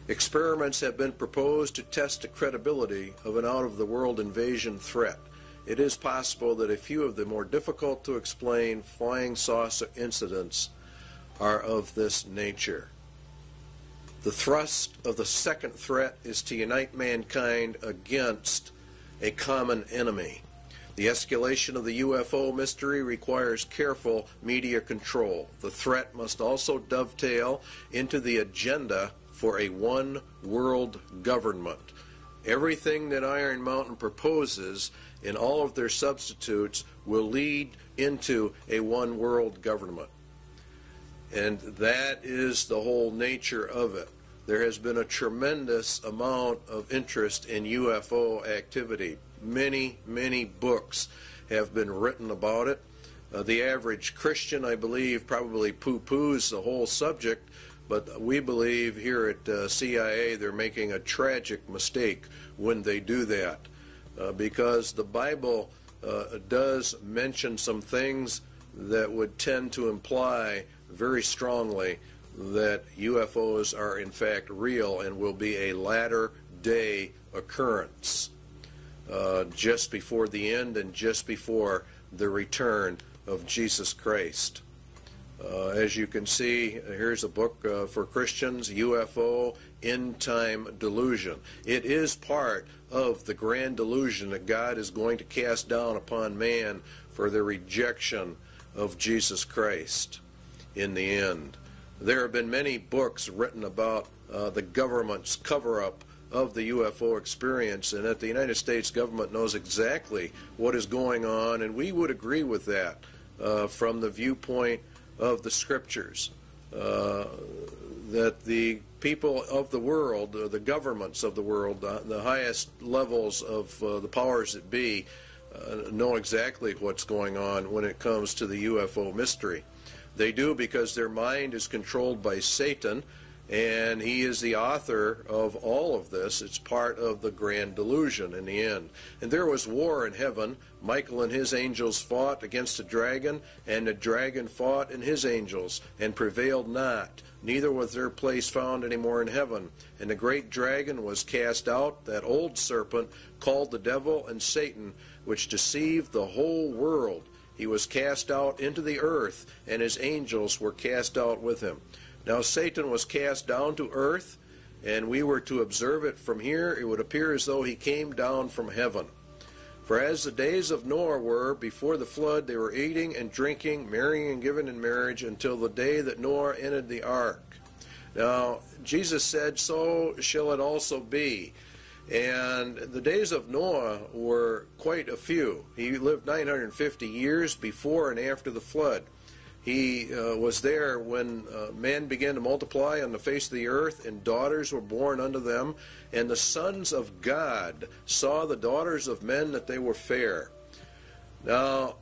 Experiments have been proposed to test the credibility of an out of the world invasion threat. It is possible that a few of the more difficult to explain flying saucer incidents are of this nature. The thrust of the second threat is to unite mankind against a common enemy. The escalation of the UFO mystery requires careful media control. The threat must also dovetail into the agenda for a one world government. Everything that Iron Mountain proposes in all of their substitutes will lead into a one world government. And that is the whole nature of it. There has been a tremendous amount of interest in UFO activity. Many, many books have been written about it. Uh, the average Christian, I believe, probably poo poos the whole subject, but we believe here at uh, CIA they're making a tragic mistake when they do that. Uh, because the Bible uh, does mention some things that would tend to imply very strongly that UFOs are in fact real and will be a latter day occurrence uh, just before the end and just before the return of Jesus Christ. Uh, as you can see, here's a book uh, for Christians, UFO End Time Delusion. It is part of the grand delusion that God is going to cast down upon man for the rejection of Jesus Christ in the end. There have been many books written about uh, the government's cover up of the UFO experience, and that the United States government knows exactly what is going on, and we would agree with that uh, from the viewpoint of the scriptures. Uh, that the people of the world, uh, the governments of the world, the highest levels of uh, the powers that be, uh, know exactly what's going on when it comes to the UFO mystery. They do because their mind is controlled by Satan, and he is the author of all of this. It's part of the grand delusion in the end. And there was war in heaven. Michael and his angels fought against the dragon, and the dragon fought and his angels, and prevailed not. Neither was their place found any more in heaven. And the great dragon was cast out, that old serpent, called the devil and Satan, which deceived the whole world. He was cast out into the earth, and his angels were cast out with him. Now Satan was cast down to earth, and we were to observe it from here. It would appear as though he came down from heaven. For as the days of Noah were before the flood, they were eating and drinking, marrying and giving in marriage until the day that Noah entered the ark. Now, Jesus said, So shall it also be. And the days of Noah were quite a few. He lived 950 years before and after the flood. He uh, was there when uh, man began to multiply on the face of the earth, and daughters were born unto them. And the sons of God saw the daughters of men that they were fair. Now,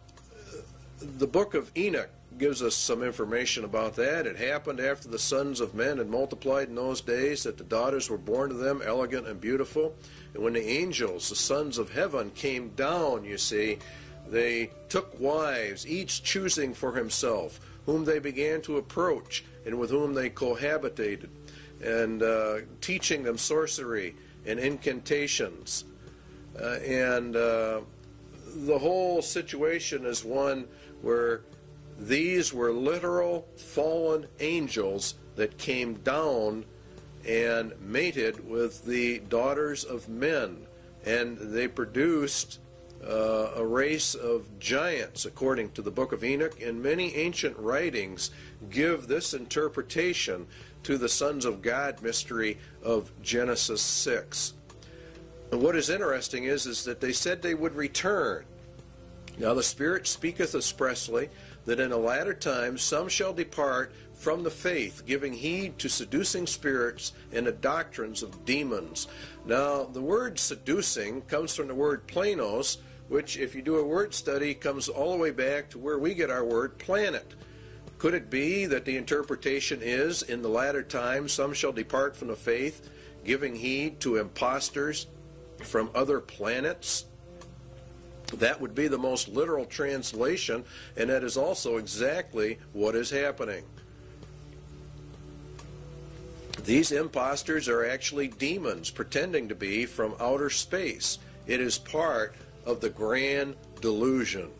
the book of Enoch gives us some information about that. It happened after the sons of men had multiplied in those days that the daughters were born to them, elegant and beautiful. And when the angels, the sons of heaven, came down, you see, they took wives, each choosing for himself, whom they began to approach and with whom they cohabitated, and uh, teaching them sorcery and incantations. Uh, and uh, the whole situation is one where these were literal fallen angels that came down and mated with the daughters of men. And they produced uh, a race of giants, according to the book of Enoch, and many ancient writings give this interpretation to the sons of God mystery of Genesis 6. And what is interesting is, is that they said they would return. Now the Spirit speaketh expressly that in a latter time some shall depart from the faith, giving heed to seducing spirits and the doctrines of demons. Now, the word seducing comes from the word planos, which, if you do a word study, comes all the way back to where we get our word planet. Could it be that the interpretation is, in the latter times, some shall depart from the faith, giving heed to impostors from other planets? That would be the most literal translation, and that is also exactly what is happening. These impostors are actually demons pretending to be from outer space. It is part of the grand delusion.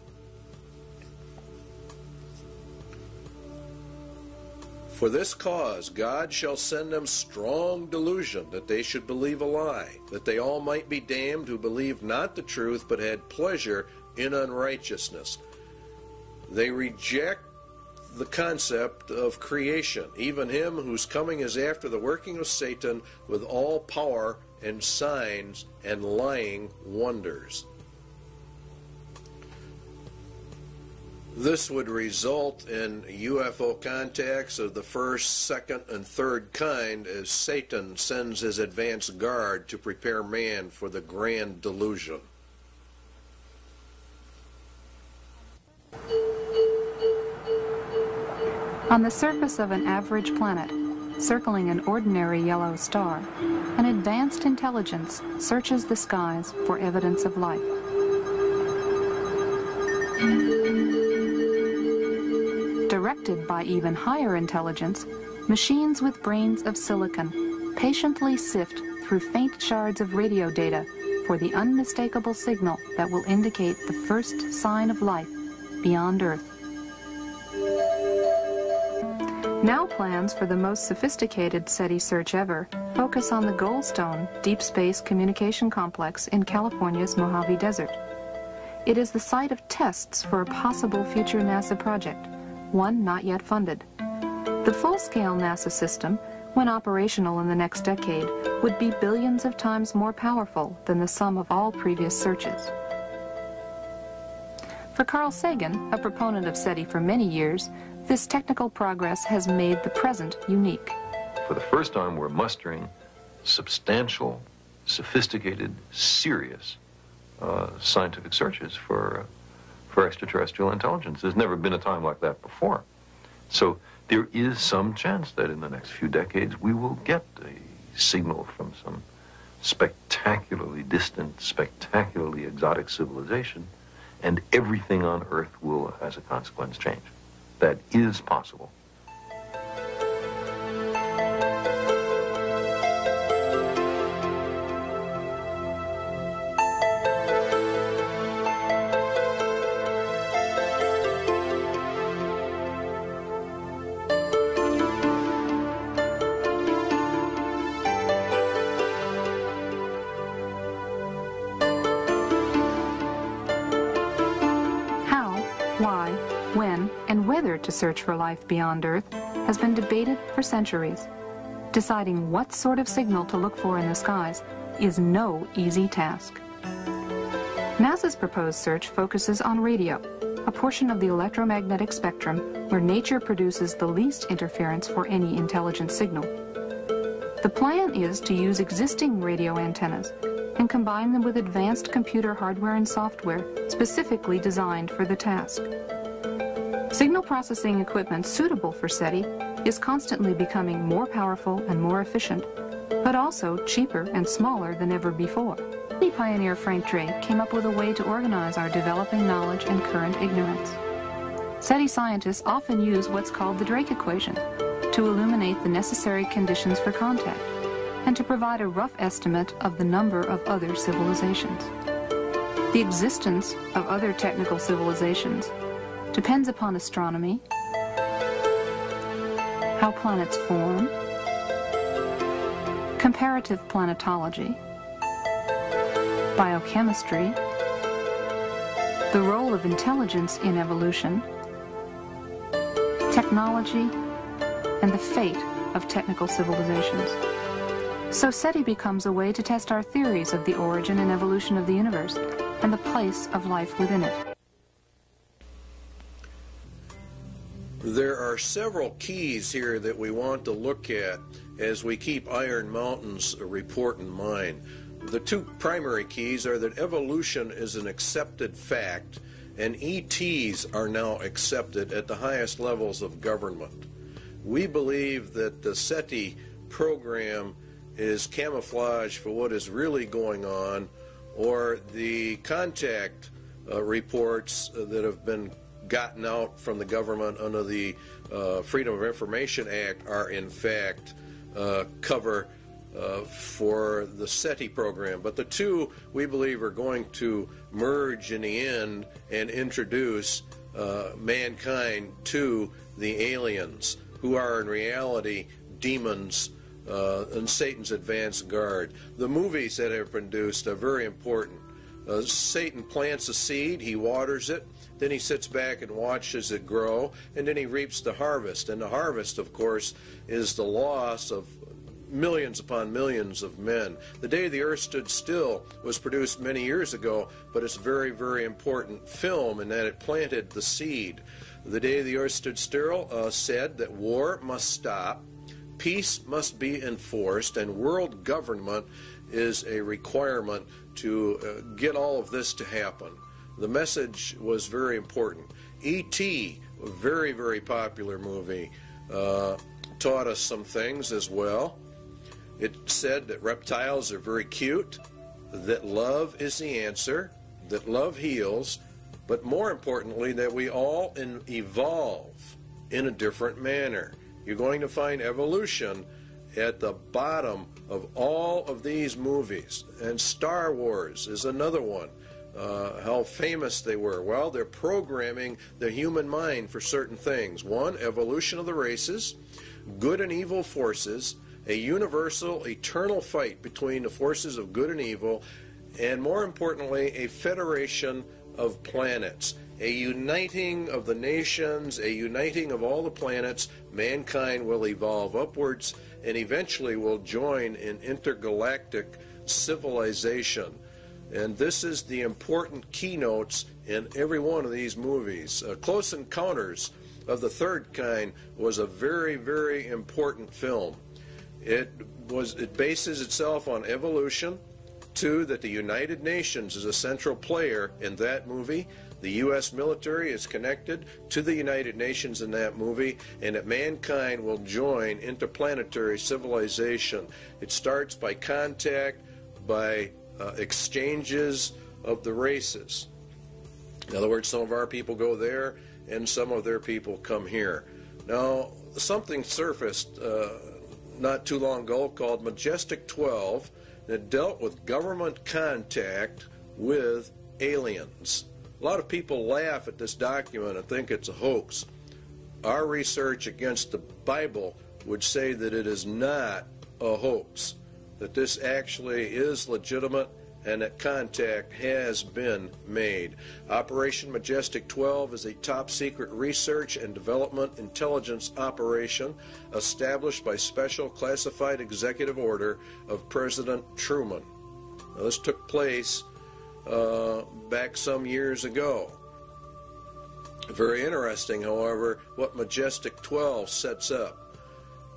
For this cause God shall send them strong delusion, that they should believe a lie, that they all might be damned who believed not the truth, but had pleasure in unrighteousness. They reject the concept of creation, even him whose coming is after the working of Satan with all power and signs and lying wonders. This would result in UFO contacts of the first, second, and third kind as Satan sends his advance guard to prepare man for the grand delusion. On the surface of an average planet, circling an ordinary yellow star, an advanced intelligence searches the skies for evidence of life. Directed by even higher intelligence, machines with brains of silicon patiently sift through faint shards of radio data for the unmistakable signal that will indicate the first sign of life beyond Earth. Now plans for the most sophisticated SETI search ever focus on the Goldstone Deep Space Communication Complex in California's Mojave Desert. It is the site of tests for a possible future NASA project one not yet funded. The full-scale NASA system, when operational in the next decade, would be billions of times more powerful than the sum of all previous searches. For Carl Sagan, a proponent of SETI for many years, this technical progress has made the present unique. For the first time, we're mustering substantial, sophisticated, serious uh, scientific searches for for extraterrestrial intelligence. There's never been a time like that before. So there is some chance that in the next few decades we will get a signal from some spectacularly distant, spectacularly exotic civilization, and everything on Earth will, as a consequence, change. That is possible. Search for life beyond Earth has been debated for centuries. Deciding what sort of signal to look for in the skies is no easy task. NASA's proposed search focuses on radio, a portion of the electromagnetic spectrum where nature produces the least interference for any intelligent signal. The plan is to use existing radio antennas and combine them with advanced computer hardware and software specifically designed for the task. Signal processing equipment suitable for SETI is constantly becoming more powerful and more efficient, but also cheaper and smaller than ever before. The pioneer Frank Drake came up with a way to organize our developing knowledge and current ignorance. SETI scientists often use what's called the Drake equation to illuminate the necessary conditions for contact and to provide a rough estimate of the number of other civilizations. The existence of other technical civilizations depends upon astronomy, how planets form, comparative planetology, biochemistry, the role of intelligence in evolution, technology, and the fate of technical civilizations. So SETI becomes a way to test our theories of the origin and evolution of the universe and the place of life within it. There are several keys here that we want to look at as we keep Iron Mountain's report in mind. The two primary keys are that evolution is an accepted fact and ETs are now accepted at the highest levels of government. We believe that the SETI program is camouflage for what is really going on, or the contact uh, reports that have been gotten out from the government under the uh, Freedom of Information Act are in fact uh, cover uh, for the SETI program. But the two, we believe, are going to merge in the end and introduce uh, mankind to the aliens, who are in reality demons uh, and Satan's advance guard. The movies that have produced are very important. Uh, Satan plants a seed, he waters it, then he sits back and watches it grow, and then he reaps the harvest. And the harvest, of course, is the loss of millions upon millions of men. The Day the Earth Stood Still was produced many years ago, but it's a very, very important film in that it planted the seed. The Day the Earth Stood Still uh, said that war must stop, peace must be enforced, and world government is a requirement to uh, get all of this to happen. The message was very important. E.T., a very, very popular movie, uh, taught us some things as well. It said that reptiles are very cute, that love is the answer, that love heals, but more importantly, that we all in evolve in a different manner. You're going to find evolution at the bottom of all of these movies. And Star Wars is another one. Uh, how famous they were. Well, they're programming the human mind for certain things. One, evolution of the races, good and evil forces, a universal, eternal fight between the forces of good and evil, and more importantly, a federation of planets. A uniting of the nations, a uniting of all the planets, mankind will evolve upwards and eventually will join in intergalactic civilization. And this is the important keynotes in every one of these movies. Uh, Close Encounters of the Third Kind was a very, very important film. It was it bases itself on evolution. Two, that the United Nations is a central player in that movie. The U.S. military is connected to the United Nations in that movie, and that mankind will join interplanetary civilization. It starts by contact, by uh, exchanges of the races. In other words, some of our people go there, and some of their people come here. Now, something surfaced uh, not too long ago called Majestic 12 that dealt with government contact with aliens. A lot of people laugh at this document and think it's a hoax. Our research against the Bible would say that it is not a hoax, that this actually is legitimate and that contact has been made. Operation Majestic 12 is a top secret research and development intelligence operation established by special classified executive order of President Truman. Now, this took place uh, back some years ago. Very interesting, however, what Majestic 12 sets up.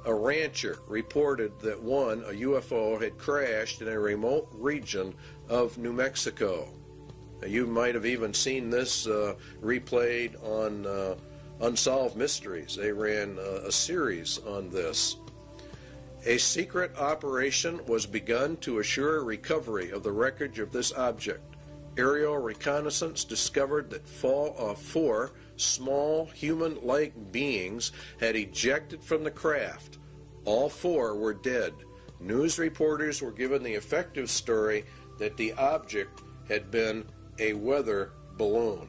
A rancher reported that one, a UFO, had crashed in a remote region of New Mexico. You might have even seen this uh, replayed on uh, Unsolved Mysteries. They ran uh, a series on this. A secret operation was begun to assure recovery of the wreckage of this object. Aerial reconnaissance discovered that fall, uh, four small human like beings had ejected from the craft. All four were dead. News reporters were given the effective story that the object had been a weather balloon.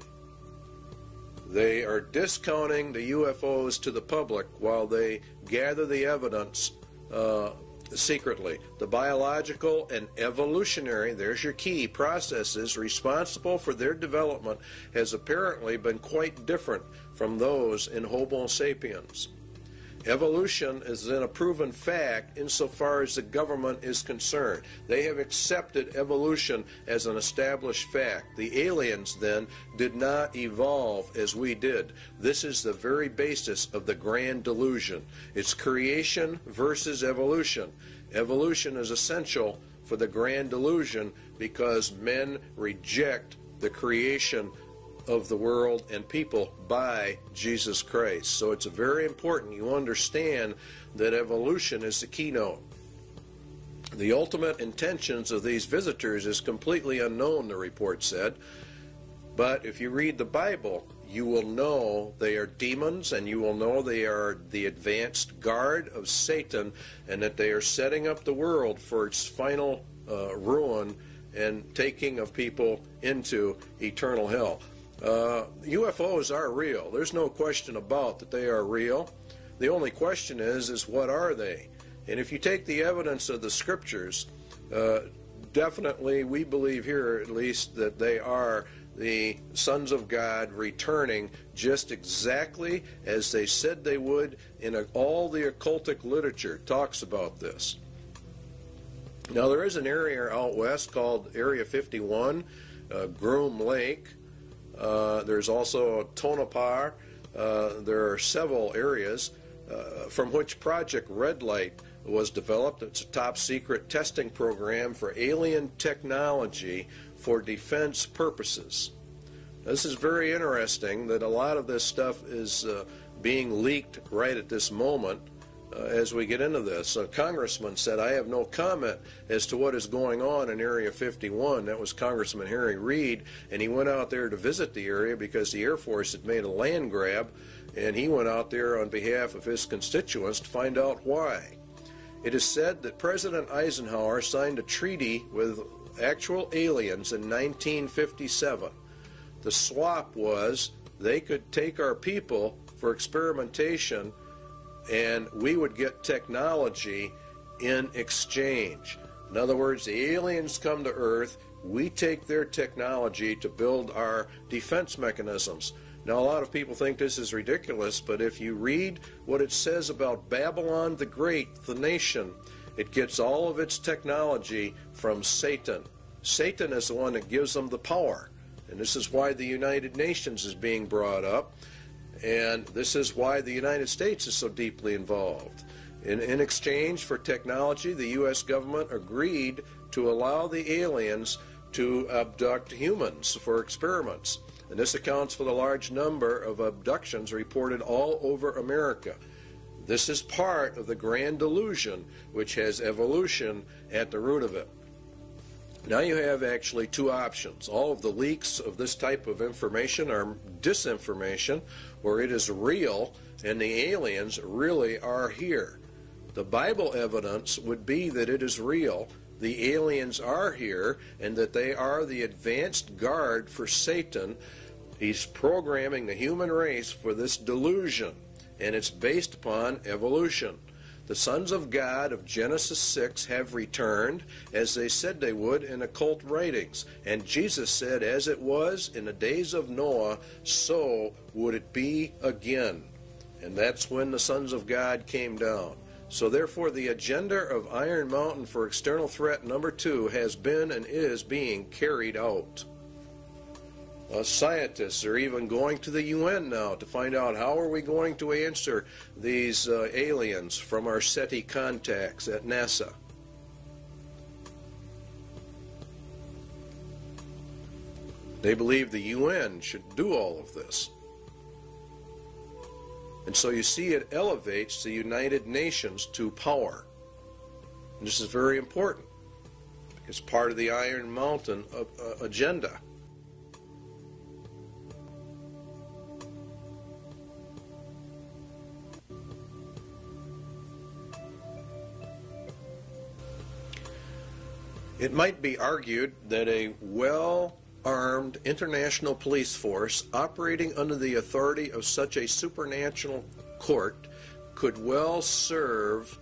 They are discounting the UFOs to the public while they gather the evidence uh, secretly. The biological and evolutionary, there's your key, processes responsible for their development has apparently been quite different from those in Homo sapiens. Evolution is then a proven fact insofar as the government is concerned. They have accepted evolution as an established fact. The aliens then did not evolve as we did. This is the very basis of the grand delusion. It's creation versus evolution. Evolution is essential for the grand delusion because men reject the creation of the world and people by Jesus Christ. So it's very important you understand that evolution is the keynote. The ultimate intentions of these visitors is completely unknown, the report said. But if you read the Bible, you will know they are demons and you will know they are the advanced guard of Satan and that they are setting up the world for its final uh, ruin and taking of people into eternal hell. Uh, UFOs are real. There's no question about that they are real. The only question is, is what are they? And if you take the evidence of the scriptures, uh, definitely we believe here at least that they are the sons of God returning just exactly as they said they would in a, all the occultic literature talks about this. Now there is an area out west called Area 51, uh, Groom Lake. Uh, there's also Tonopah. Uh, there are several areas uh, from which Project Red Light was developed. It's a top secret testing program for alien technology for defense purposes. This is very interesting that a lot of this stuff is uh, being leaked right at this moment Uh, as we get into this. A congressman said, I have no comment as to what is going on in Area 51. That was Congressman Harry Reid, and he went out there to visit the area because the Air Force had made a land grab, and he went out there on behalf of his constituents to find out why. It is said that President Eisenhower signed a treaty with actual aliens in 1957. The swap was they could take our people for experimentation and we would get technology in exchange. In other words, the aliens come to Earth, we take their technology to build our defense mechanisms. Now, a lot of people think this is ridiculous, but if you read what it says about Babylon the Great, the nation, it gets all of its technology from Satan. Satan is the one that gives them the power. And this is why the United Nations is being brought up. And this is why the United States is so deeply involved. In, in exchange for technology, the U.S. government agreed to allow the aliens to abduct humans for experiments and this accounts for the large number of abductions reported all over America. This is part of the grand delusion which has evolution at the root of it. Now you have actually two options. All of the leaks of this type of information are disinformation, where it is real and the aliens really are here. The Bible evidence would be that it is real, the aliens are here, and that they are the advanced guard for Satan He's programming the human race for this delusion, and it's based upon evolution. The sons of God of Genesis 6 have returned, as they said they would in occult writings. And Jesus said, As it was in the days of Noah, so would it be again. And that's when the sons of God came down. So, therefore, the agenda of Iron Mountain for external threat number two has been and is being carried out. Uh, scientists are even going to the UN now to find out how are we going to answer these uh, aliens from our SETI contacts at NASA. They believe the UN should do all of this. And so you see it elevates the United Nations to power. And this is very important. It's part of the Iron Mountain uh, uh agenda. It might be argued that a well armed international police force operating under the authority of such a supernatural court could well serve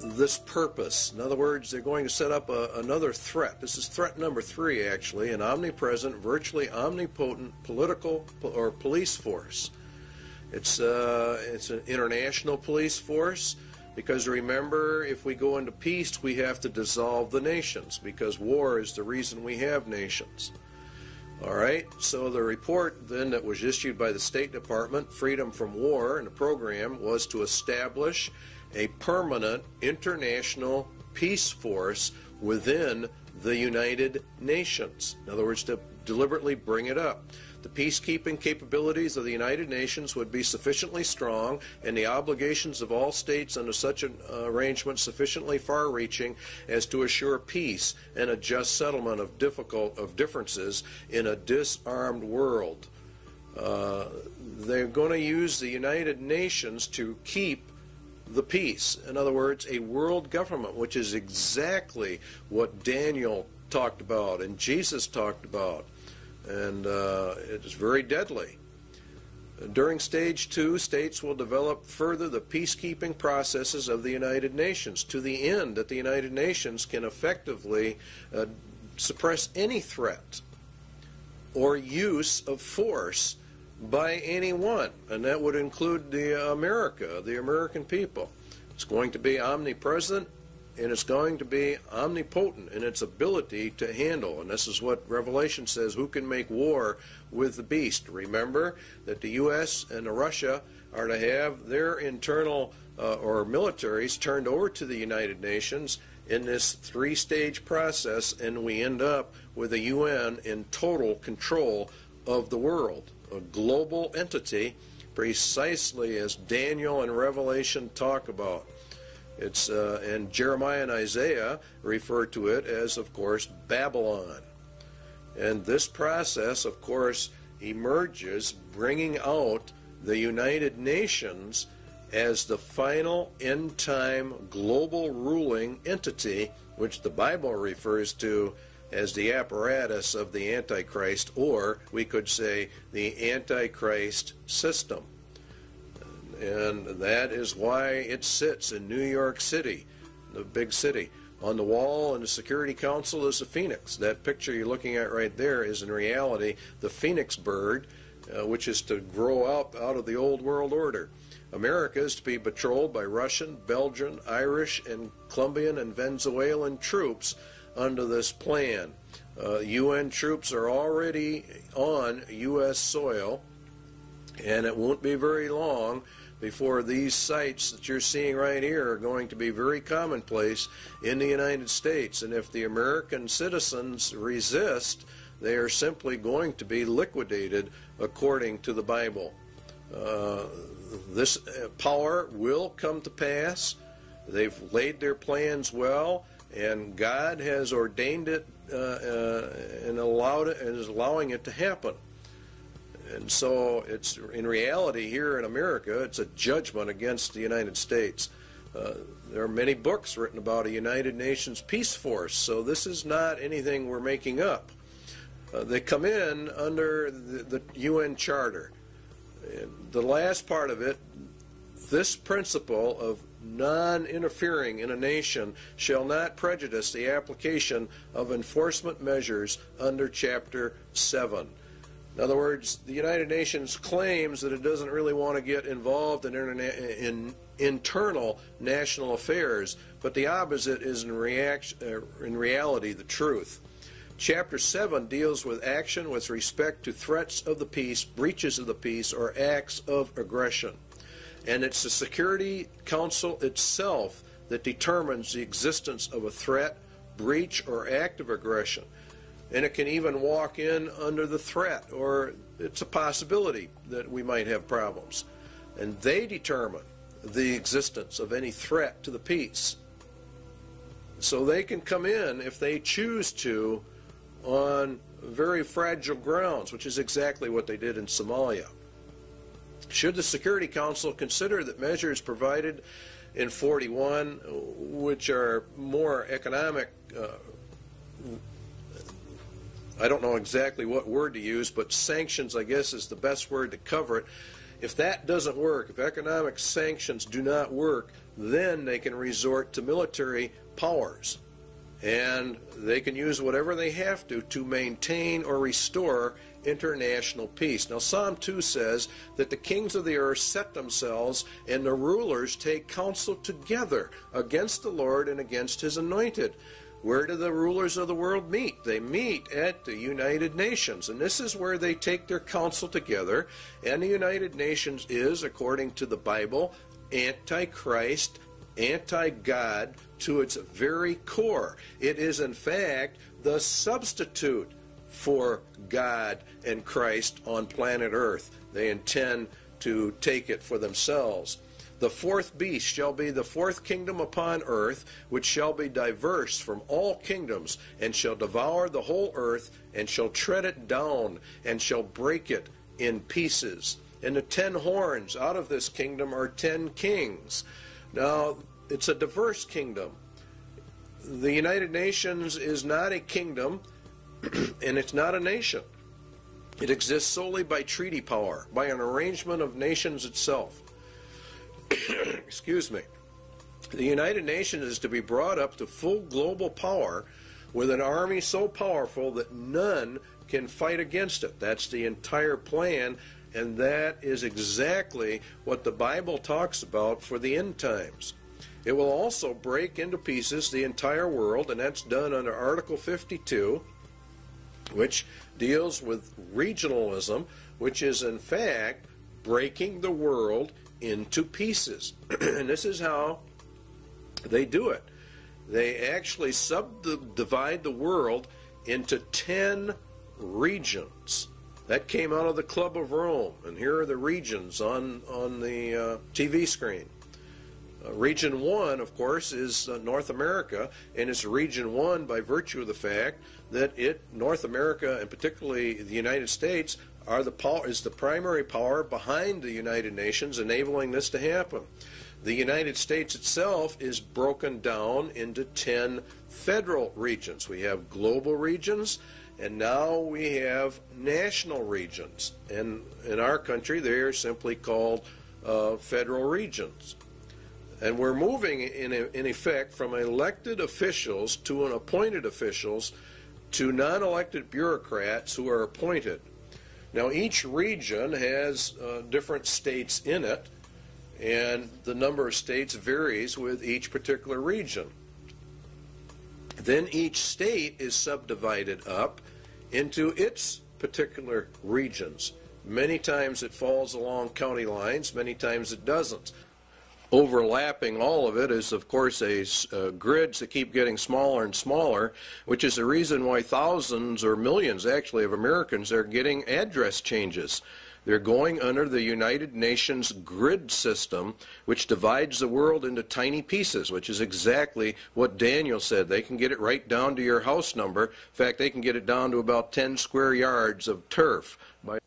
this purpose. In other words, they're going to set up a, another threat. This is threat number three, actually an omnipresent, virtually omnipotent political or police force. It's, uh, it's an international police force. Because remember, if we go into peace, we have to dissolve the nations, because war is the reason we have nations. All right, so the report then that was issued by the State Department, Freedom from War, and the program was to establish a permanent international peace force within the United Nations. In other words, to deliberately bring it up. The peacekeeping capabilities of the United Nations would be sufficiently strong and the obligations of all states under such an arrangement sufficiently far-reaching as to assure peace and a just settlement of difficult of differences in a disarmed world. Uh, they're going to use the United Nations to keep the peace. In other words, a world government, which is exactly what Daniel talked about and Jesus talked about. And uh, it is very deadly. During stage two, states will develop further the peacekeeping processes of the United Nations to the end that the United Nations can effectively uh, suppress any threat or use of force by anyone, and that would include the America, the American people. It's going to be omnipresent, and it's going to be omnipotent in its ability to handle. And this is what Revelation says who can make war with the beast? Remember that the U.S. and Russia are to have their internal uh, or militaries turned over to the United Nations in this three stage process, and we end up with a UN in total control of the world a global entity, precisely as Daniel and Revelation talk about. It's uh, and Jeremiah and Isaiah refer to it as, of course, Babylon. And this process, of course, emerges bringing out the United Nations as the final end time global ruling entity, which the Bible refers to as the apparatus of the Antichrist, or we could say the Antichrist system. And that is why it sits in New York City, the big city. On the wall in the Security Council is a phoenix. That picture you're looking at right there is in reality the phoenix bird, uh, which is to grow up out of the old world order. America is to be patrolled by Russian, Belgian, Irish, and Colombian and Venezuelan troops under this plan. Uh, UN troops are already on U.S. soil, and it won't be very long before these sites that you're seeing right here are going to be very commonplace in the United States. And if the American citizens resist, they are simply going to be liquidated according to the Bible. Uh, this uh, power will come to pass. They've laid their plans well and God has ordained it uh, uh, and allowed it and is allowing it to happen. And so it's in reality here in America, it's a judgment against the United States. Uh, there are many books written about a United Nations peace force, so this is not anything we're making up. Uh, they come in under the, the UN Charter. And the last part of it, this principle of non-interfering in a nation shall not prejudice the application of enforcement measures under Chapter 7. In other words, the United Nations claims that it doesn't really want to get involved in, in internal national affairs, but the opposite is in, reaction, uh, in reality the truth. Chapter 7 deals with action with respect to threats of the peace, breaches of the peace, or acts of aggression. And it's the Security Council itself that determines the existence of a threat, breach, or act of aggression. And it can even walk in under the threat, or it's a possibility that we might have problems. And they determine the existence of any threat to the peace. So they can come in if they choose to on very fragile grounds, which is exactly what they did in Somalia. Should the Security Council consider that measures provided in 41, which are more economic, uh, I don't know exactly what word to use, but sanctions, I guess, is the best word to cover it. If that doesn't work, if economic sanctions do not work, then they can resort to military powers. And they can use whatever they have to to maintain or restore international peace. Now, Psalm 2 says that the kings of the earth set themselves and the rulers take counsel together against the Lord and against his anointed. Where do the rulers of the world meet? They meet at the United Nations, and this is where they take their counsel together. And the United Nations is, according to the Bible, antichrist, anti God to its very core. It is, in fact, the substitute for God and Christ on planet Earth. They intend to take it for themselves. The fourth beast shall be the fourth kingdom upon earth, which shall be diverse from all kingdoms, and shall devour the whole earth, and shall tread it down, and shall break it in pieces. And the ten horns out of this kingdom are ten kings. Now, it's a diverse kingdom. The United Nations is not a kingdom, and it's not a nation. It exists solely by treaty power, by an arrangement of nations itself. excuse me, the United Nations is to be brought up to full global power with an army so powerful that none can fight against it. That's the entire plan, and that is exactly what the Bible talks about for the end times. It will also break into pieces the entire world, and that's done under Article 52, which deals with regionalism, which is in fact breaking the world into pieces. and this is how they do it. They actually subdivide the world into 10 regions. That came out of the Club of Rome, and here are the regions on, on the uh, TV screen. Uh, region 1, of course, is uh, North America, and it's Region 1 by virtue of the fact that it, North America, and particularly the United States, are the power, is the primary power behind the United Nations, enabling this to happen. The United States itself is broken down into 10 federal regions. We have global regions, and now we have national regions. And in our country, they are simply called uh, federal regions. And we're moving, in, in effect, from elected officials to an appointed officials to non elected bureaucrats who are appointed. Now, each region has uh, different states in it, and the number of states varies with each particular region. Then each state is subdivided up into its particular regions. Many times it falls along county lines, many times it doesn't overlapping all of it is, of course, a, uh, grids that keep getting smaller and smaller, which is the reason why thousands or millions, actually, of Americans are getting address changes. They're going under the United Nations grid system, which divides the world into tiny pieces, which is exactly what Daniel said. They can get it right down to your house number. In fact, they can get it down to about 10 square yards of turf by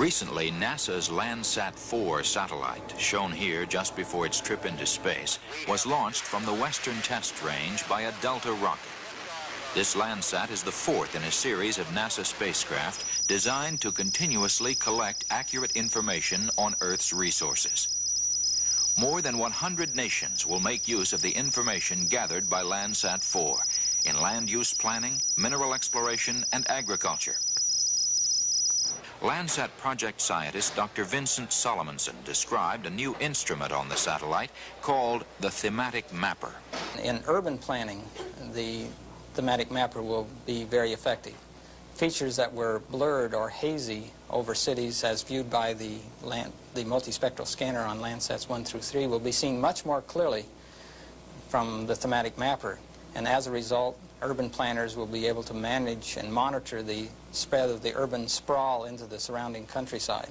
Recently, NASA's Landsat 4 satellite, shown here just before its trip into space, was launched from the Western Test Range by a Delta rocket. This Landsat is the fourth in a series of NASA spacecraft designed to continuously collect accurate information on Earth's resources. More than 100 nations will make use of the information gathered by Landsat 4 in land use planning, mineral exploration, and agriculture. Landsat project scientist Dr. Vincent Salomonson described a new instrument on the satellite called the Thematic Mapper. In urban planning, the Thematic Mapper will be very effective. Features that were blurred or hazy over cities as viewed by the, land, the multispectral scanner on Landsats 1 through 3 will be seen much more clearly from the Thematic Mapper. And as a result, urban planners will be able to manage and monitor the spread of the urban sprawl into the surrounding countryside.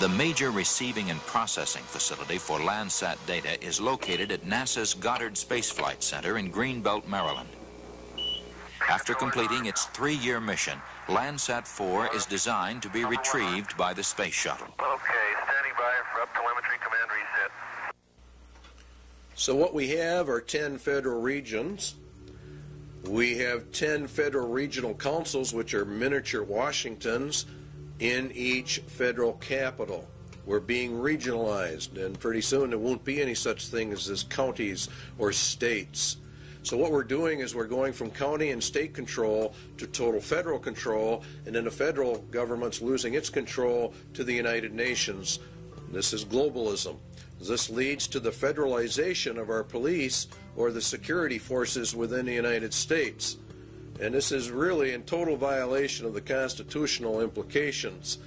The major receiving and processing facility for Landsat data is located at NASA's Goddard Space Flight Center in Greenbelt, Maryland. After completing its three-year mission, Landsat 4 is designed to be retrieved by the space shuttle. Okay, standing by for up telemetry command reset. So what we have are 10 federal regions we have 10 federal regional councils, which are miniature Washingtons, in each federal capital. We're being regionalized, and pretty soon there won't be any such thing as, counties or states. So what we're doing is we're going from county and state control to total federal control, and then the federal government's losing its control to the United Nations. This is globalism. This leads to the federalization of our police or the security forces within the United States. And this is really in total violation of the constitutional implications,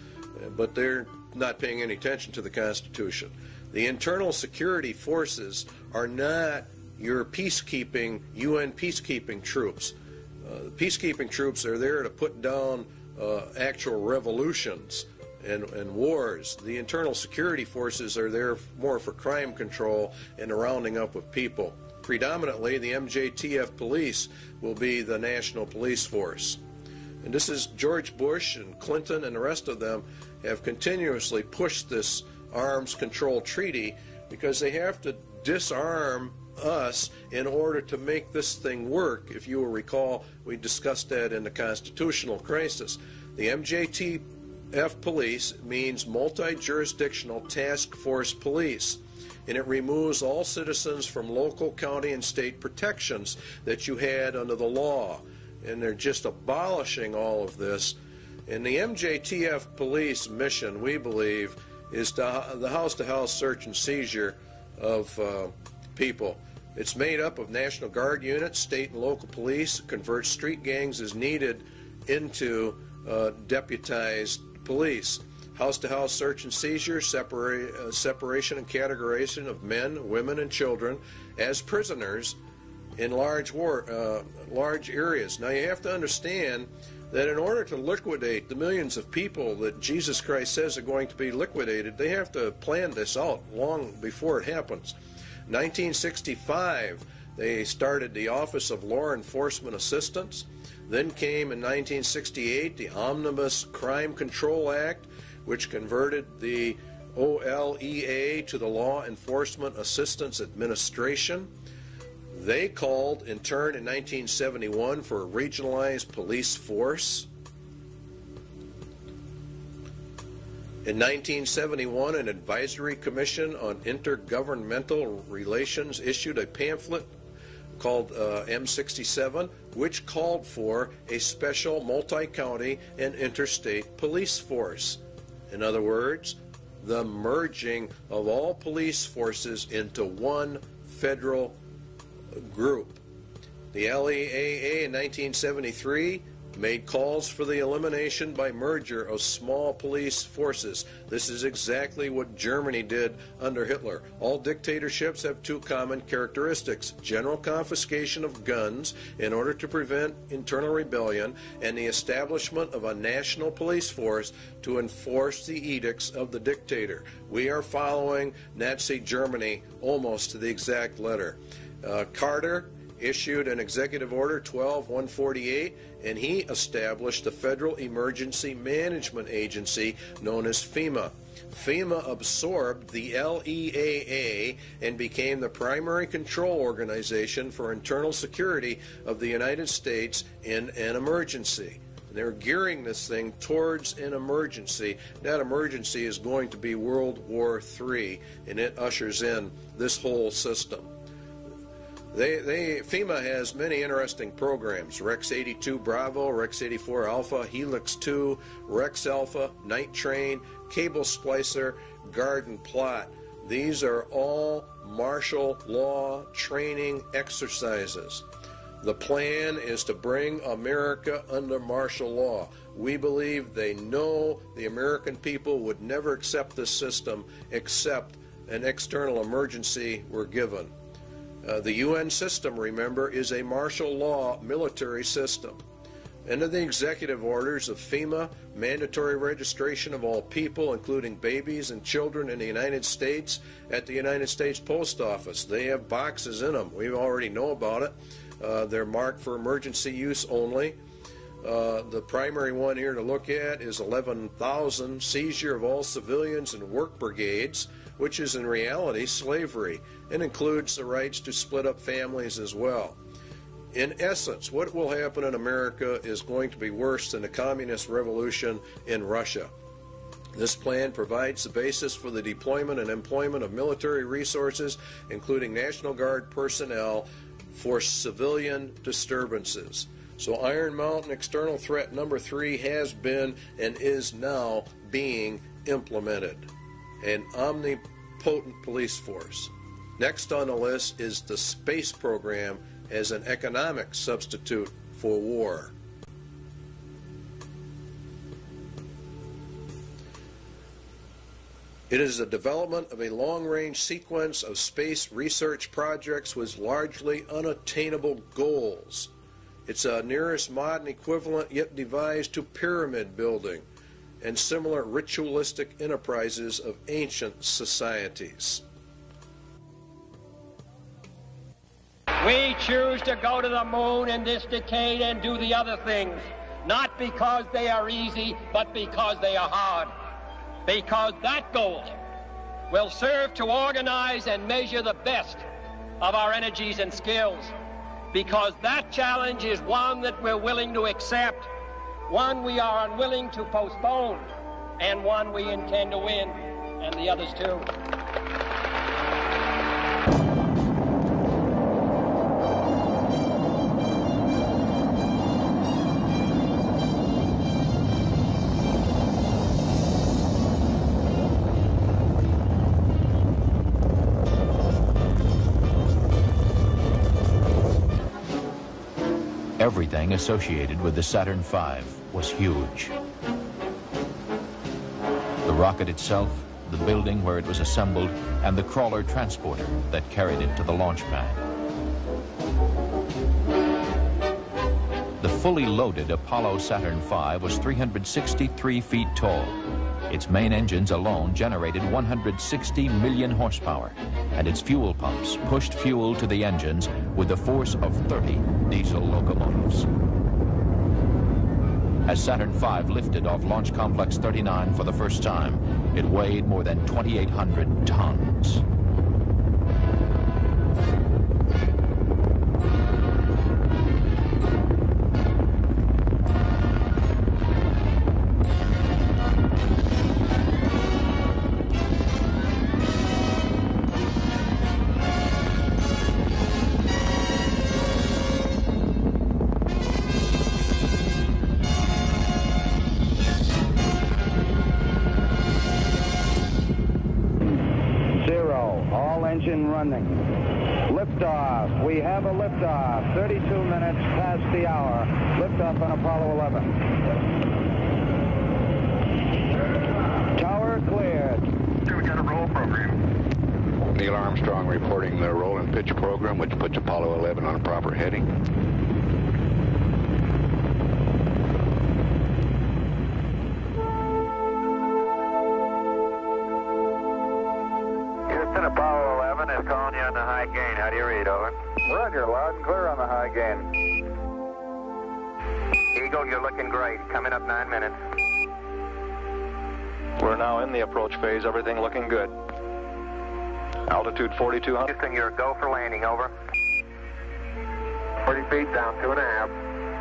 but they're not paying any attention to the Constitution. The internal security forces are not your peacekeeping, UN peacekeeping troops. Uh, peacekeeping troops are there to put down uh, actual revolutions and, and wars. The internal security forces are there more for crime control and the rounding up of people. Predominantly, the MJTF police will be the national police force. And this is George Bush and Clinton and the rest of them have continuously pushed this arms control treaty because they have to disarm us in order to make this thing work. If you will recall, we discussed that in the constitutional crisis. The MJTF police means multi jurisdictional task force police. And it removes all citizens from local, county, and state protections that you had under the law. And they're just abolishing all of this. And the MJTF police mission, we believe, is to, the house to house search and seizure of uh, people. It's made up of National Guard units, state and local police, converts street gangs as needed into uh, deputized police. House to house search and seizure, separa- uh, separation and categorization of men, women, and children as prisoners in large, war, uh, large areas. Now you have to understand that in order to liquidate the millions of people that Jesus Christ says are going to be liquidated, they have to plan this out long before it happens. 1965, they started the Office of Law Enforcement Assistance. Then came in 1968 the Omnibus Crime Control Act, which converted the OLEA to the Law Enforcement Assistance Administration. They called, in turn, in 1971 for a regionalized police force. In 1971, an advisory commission on intergovernmental relations issued a pamphlet called uh, M67, which called for a special multi county and interstate police force. In other words, the merging of all police forces into one federal group. The LEAA in 1973 made calls for the elimination by merger of small police forces. This is exactly what Germany did under Hitler. All dictatorships have two common characteristics general confiscation of guns in order to prevent internal rebellion, and the establishment of a national police force to enforce the edicts of the dictator. We are following Nazi Germany almost to the exact letter. Uh, Carter issued an executive order 12148 and he established the Federal Emergency Management Agency known as FEMA. FEMA absorbed the LEAA and became the primary control organization for internal security of the United States in an emergency. They're gearing this thing towards an emergency. That emergency is going to be World War III, and it ushers in this whole system. They, they, FEMA has many interesting programs Rex 82 Bravo, Rex 84 Alpha, Helix 2, Rex Alpha, Night Train, Cable Splicer, Garden Plot. These are all martial law training exercises. The plan is to bring America under martial law. We believe they know the American people would never accept this system except an external emergency were given. Uh, the UN system, remember, is a martial law military system. Under the executive orders of FEMA, mandatory registration of all people, including babies and children in the United States, at the United States Post Office. They have boxes in them. We already know about it. Uh, they're marked for emergency use only. Uh, the primary one here to look at is 11,000 seizure of all civilians and work brigades, which is in reality slavery and includes the rights to split up families as well. In essence, what will happen in America is going to be worse than the communist revolution in Russia. This plan provides the basis for the deployment and employment of military resources, including National Guard personnel, for civilian disturbances. So, Iron Mountain external threat number three has been and is now being implemented an omnipotent police force. Next on the list is the space program as an economic substitute for war. It is the development of a long-range sequence of space research projects with largely unattainable goals. It's a nearest modern equivalent yet devised to pyramid building and similar ritualistic enterprises of ancient societies. We choose to go to the moon in this decade and do the other things, not because they are easy, but because they are hard. Because that goal will serve to organize and measure the best of our energies and skills. Because that challenge is one that we're willing to accept, one we are unwilling to postpone, and one we intend to win, and the others too. Associated with the Saturn V was huge. The rocket itself, the building where it was assembled, and the crawler transporter that carried it to the launch pad. The fully loaded Apollo Saturn V was 363 feet tall. Its main engines alone generated 160 million horsepower, and its fuel pumps pushed fuel to the engines with the force of 30 diesel locomotives. As Saturn V lifted off Launch Complex 39 for the first time, it weighed more than 2,800 tons. Eagle, you're looking great. Coming up nine minutes. We're now in the approach phase, everything looking good. Altitude 4,200. Houston, you're a go for landing, over. 40 feet down, two and a half.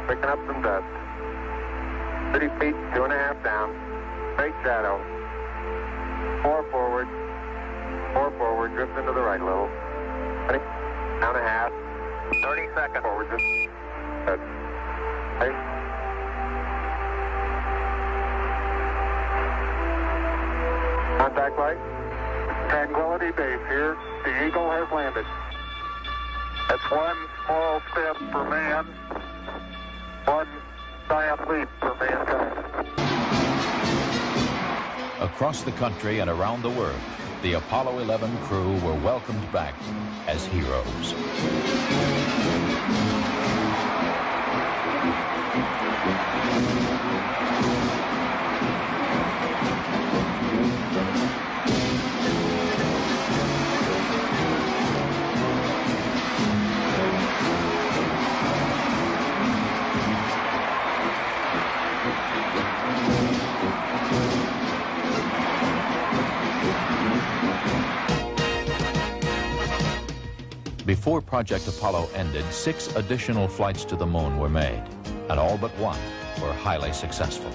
Picking up some dust. 30 feet, two and a half down. Straight shadow. Four forward. Four forward, drift into the right a little. 20, down a half. 30 seconds forward, just. Good. Contact light. Tranquility Base here. The Eagle has landed. That's one small step for man, one giant leap for mankind. Across the country and around the world, the Apollo 11 crew were welcomed back as heroes. Before Project Apollo ended, six additional flights to the moon were made, and all but one were highly successful.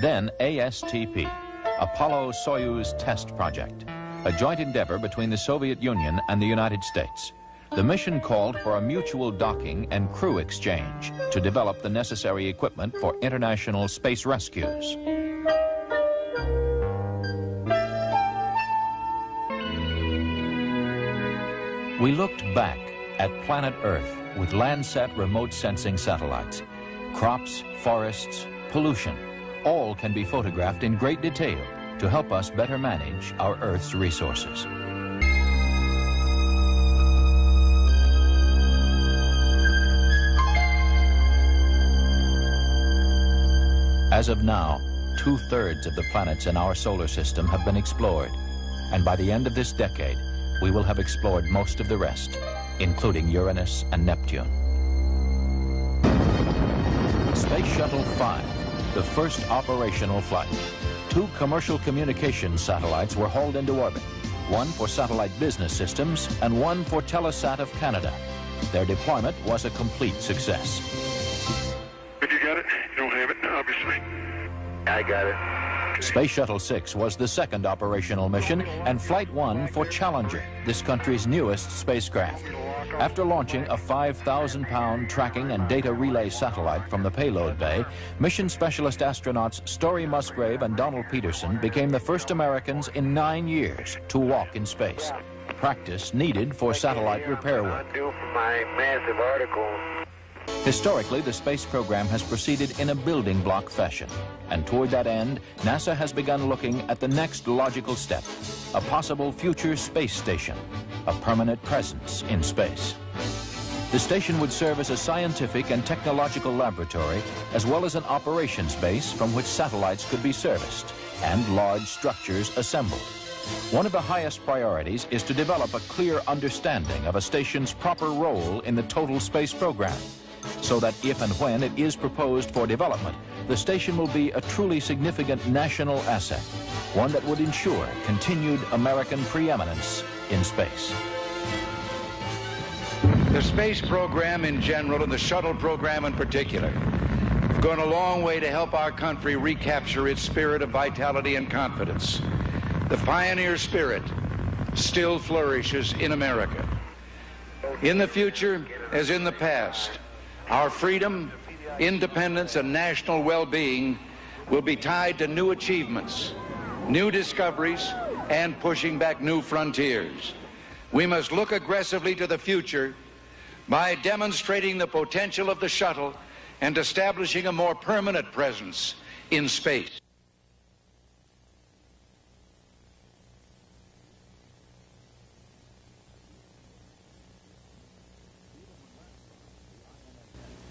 Then ASTP, Apollo-Soyuz Test Project, a joint endeavor between the Soviet Union and the United States. The mission called for a mutual docking and crew exchange to develop the necessary equipment for international space rescues. We looked back at planet Earth with Landsat remote sensing satellites. Crops, forests, pollution, all can be photographed in great detail to help us better manage our Earth's resources. As of now, two-thirds of the planets in our solar system have been explored, and by the end of this decade, we will have explored most of the rest, including Uranus and Neptune. Space Shuttle 5, the first operational flight. Two commercial communications satellites were hauled into orbit, one for satellite business systems and one for Telesat of Canada. Their deployment was a complete success. Have you got it? You don't have it, obviously. I got it. Space Shuttle 6 was the second operational mission and Flight 1 for Challenger, this country's newest spacecraft. After launching a 5,000-pound tracking and data relay satellite from the payload bay, mission specialist astronauts Story Musgrave and Donald Peterson became the first Americans in nine years to walk in space. Practice needed for satellite repair work. Historically, the space program has proceeded in a building block fashion. And toward that end, NASA has begun looking at the next logical step, a possible future space station, a permanent presence in space. The station would serve as a scientific and technological laboratory, as well as an operations base from which satellites could be serviced and large structures assembled. One of the highest priorities is to develop a clear understanding of a station's proper role in the total space program, so that if and when it is proposed for development, the station will be a truly significant national asset, one that would ensure continued American preeminence in space. The space program in general and the shuttle program in particular have gone a long way to help our country recapture its spirit of vitality and confidence. The pioneer spirit still flourishes in America. In the future, as in the past, our freedom, independence, and national well-being will be tied to new achievements, new discoveries, and pushing back new frontiers. We must look aggressively to the future by demonstrating the potential of the shuttle and establishing a more permanent presence in space.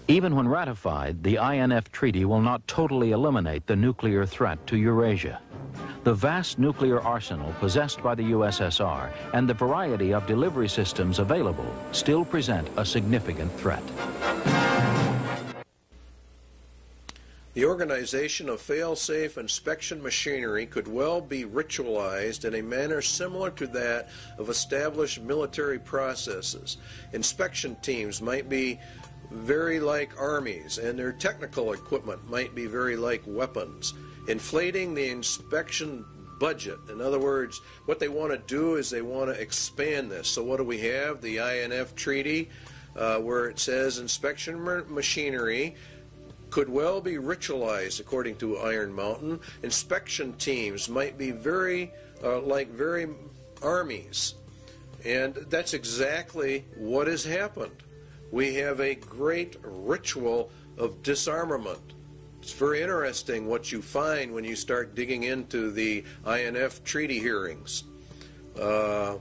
Even when ratified, the INF Treaty will not totally eliminate the nuclear threat to Eurasia. The vast nuclear arsenal possessed by the USSR and the variety of delivery systems available still present a significant threat. The organization of fail-safe inspection machinery could well be ritualized in a manner similar to that of established military processes. Inspection teams might be very like armies, and their technical equipment might be very like weapons. Inflating the inspection budget. In other words, what they want to do is they want to expand this. So what do we have? The INF Treaty, uh, where it says inspection machinery could well be ritualized according to Iron Mountain. Inspection teams might be very uh, like very armies. And that's exactly what has happened we have a great ritual of disarmament. It's very interesting what you find when you start digging into the INF treaty hearings. Uh,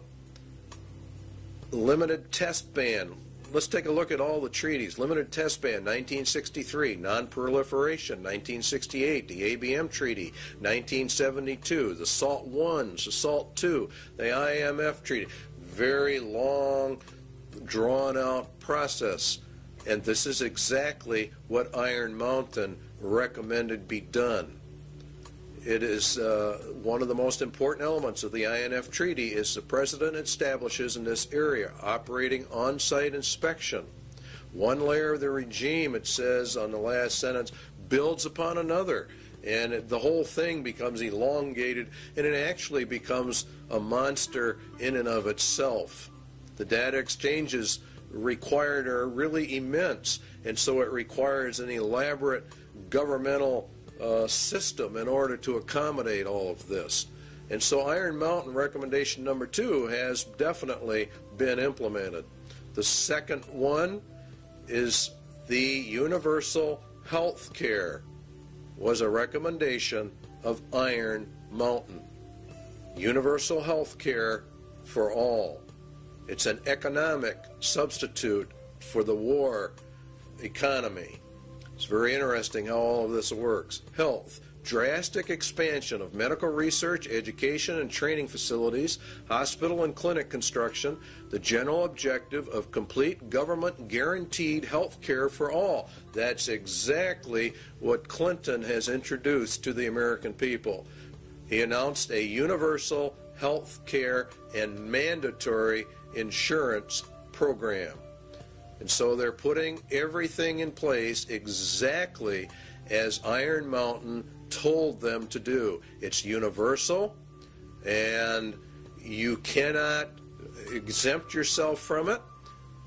limited test ban. Let's take a look at all the treaties. Limited test ban, 1963. Non-proliferation, 1968. The ABM Treaty, 1972. The SALT 1s, the SALT 2, the INF Treaty. Very long drawn out process. And this is exactly what Iron Mountain recommended be done. It is uh, one of the most important elements of the INF Treaty is the President establishes in this area operating on-site inspection. One layer of the regime, it says on the last sentence, builds upon another. And the whole thing becomes elongated, and it actually becomes a monster in and of itself. The data exchanges required are really immense, and so it requires an elaborate governmental uh, system in order to accommodate all of this. And so Iron Mountain recommendation number two has definitely been implemented. The second one is the universal health care was a recommendation of Iron Mountain. Universal health care for all. It's an economic substitute for the war economy. It's very interesting how all of this works. Health, drastic expansion of medical research, education, and training facilities, hospital and clinic construction, the general objective of complete government guaranteed health care for all. That's exactly what Clinton has introduced to the American people. He announced a universal health care and mandatory insurance program. And so they're putting everything in place exactly as Iron Mountain told them to do. It's universal, and you cannot exempt yourself from it,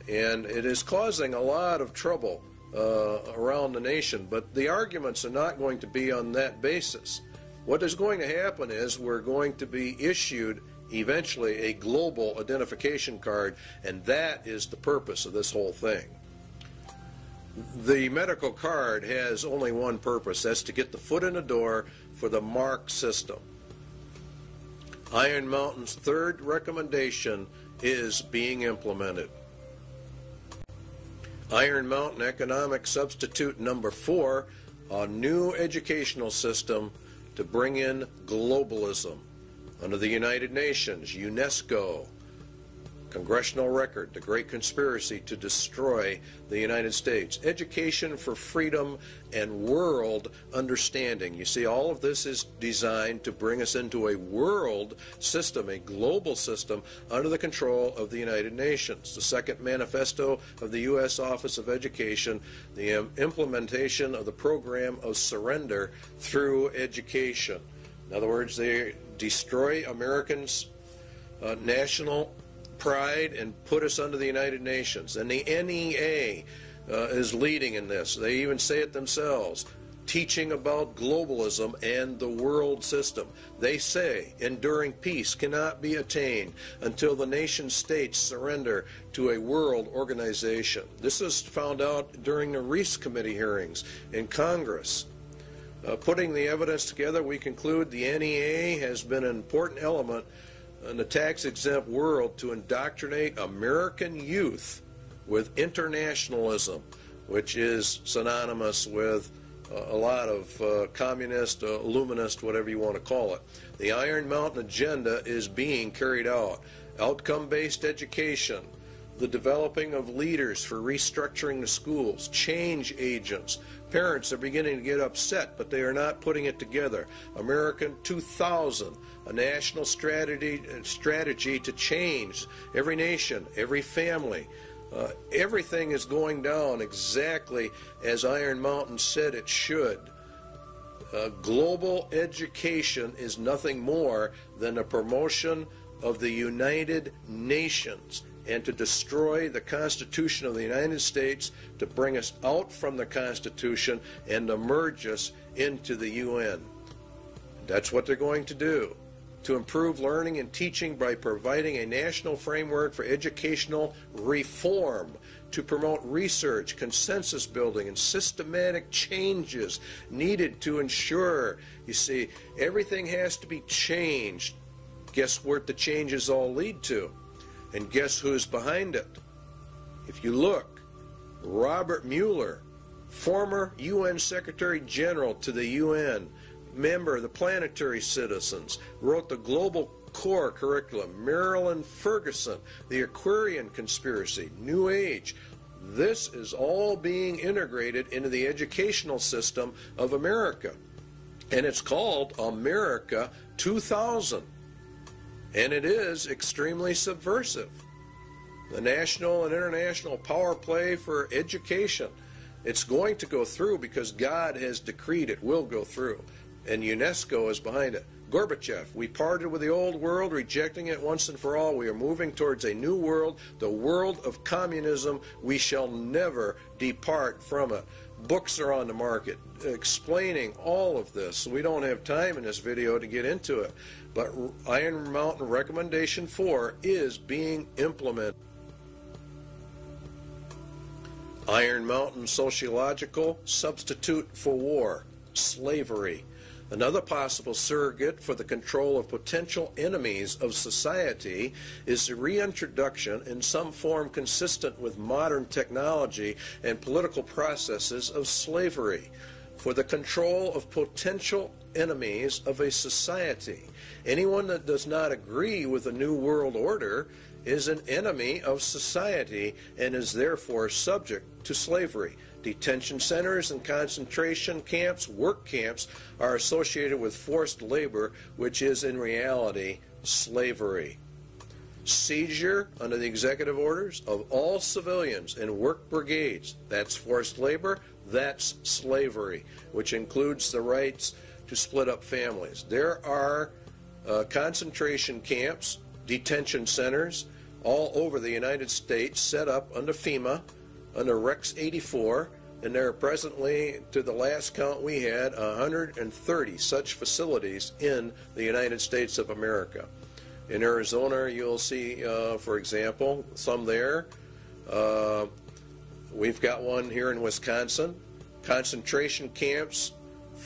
and it is causing a lot of trouble uh, around the nation. But the arguments are not going to be on that basis. What is going to happen is we're going to be issued eventually a global identification card, and that is the purpose of this whole thing. The medical card has only one purpose that's to get the foot in the door for the MARC system. Iron Mountain's third recommendation is being implemented. Iron Mountain Economic Substitute number four, a new educational system to bring in globalism under the United Nations, UNESCO, congressional record, the great conspiracy to destroy the United States, education for freedom and world understanding. You see, all of this is designed to bring us into a world system, a global system, under the control of the United Nations. The second manifesto of the U.S. Office of Education, the um, implementation of the program of surrender through education. In other words, they destroy Americans' uh, national pride and put us under the United Nations. And the NEA uh, is leading in this. They even say it themselves, teaching about globalism and the world system. They say enduring peace cannot be attained until the nation states surrender to a world organization. This is found out during the Reece Committee hearings in Congress. Uh, putting the evidence together, we conclude the NEA has been an important element in the tax exempt world to indoctrinate American youth with internationalism, which is synonymous with uh, a lot of uh, communist, uh, illuminist, whatever you want to call it. The Iron Mountain agenda is being carried out. Outcome based education, the developing of leaders for restructuring the schools, change agents, Parents are beginning to get upset, but they are not putting it together. American 2000, a national strategy, strategy to change every nation, every family. Uh, everything is going down exactly as Iron Mountain said it should. Uh, global education is nothing more than a promotion of the United Nations and to destroy the Constitution of the United States, to bring us out from the Constitution and to merge us into the UN. That's what they're going to do. To improve learning and teaching by providing a national framework for educational reform, to promote research, consensus building, and systematic changes needed to ensure, you see, everything has to be changed. Guess what the changes all lead to? And guess who's behind it? If you look, Robert Muller, former UN Secretary General to the UN, member of the Planetary Citizens, wrote the Global Core curriculum. Marilyn Ferguson, the Aquarian Conspiracy, New Age. This is all being integrated into the educational system of America. And it's called America 2000 and it is extremely subversive. The national and international power play for education. It's going to go through because God has decreed it will go through, and UNESCO is behind it. Gorbachev, we parted with the old world, rejecting it once and for all. We are moving towards a new world, the world of communism. We shall never depart from it. Books are on the market explaining all of this. We don't have time in this video to get into it. But Iron Mountain Recommendation 4 is being implemented. Iron Mountain Sociological Substitute for War, Slavery. Another possible surrogate for the control of potential enemies of society is the reintroduction in some form consistent with modern technology and political processes of slavery for the control of potential enemies of a society. Anyone that does not agree with the New World Order is an enemy of society and is therefore subject to slavery. Detention centers and concentration camps, work camps, are associated with forced labor, which is in reality slavery. Seizure under the executive orders of all civilians in work brigades, that's forced labor, that's slavery, which includes the rights to split up families. There are uh, concentration camps, detention centers all over the United States set up under FEMA, under Rex 84, and there are presently, to the last count we had, 130 such facilities in the United States of America. In Arizona, you'll see, uh, for example, some there. Uh, we've got one here in Wisconsin. Concentration camps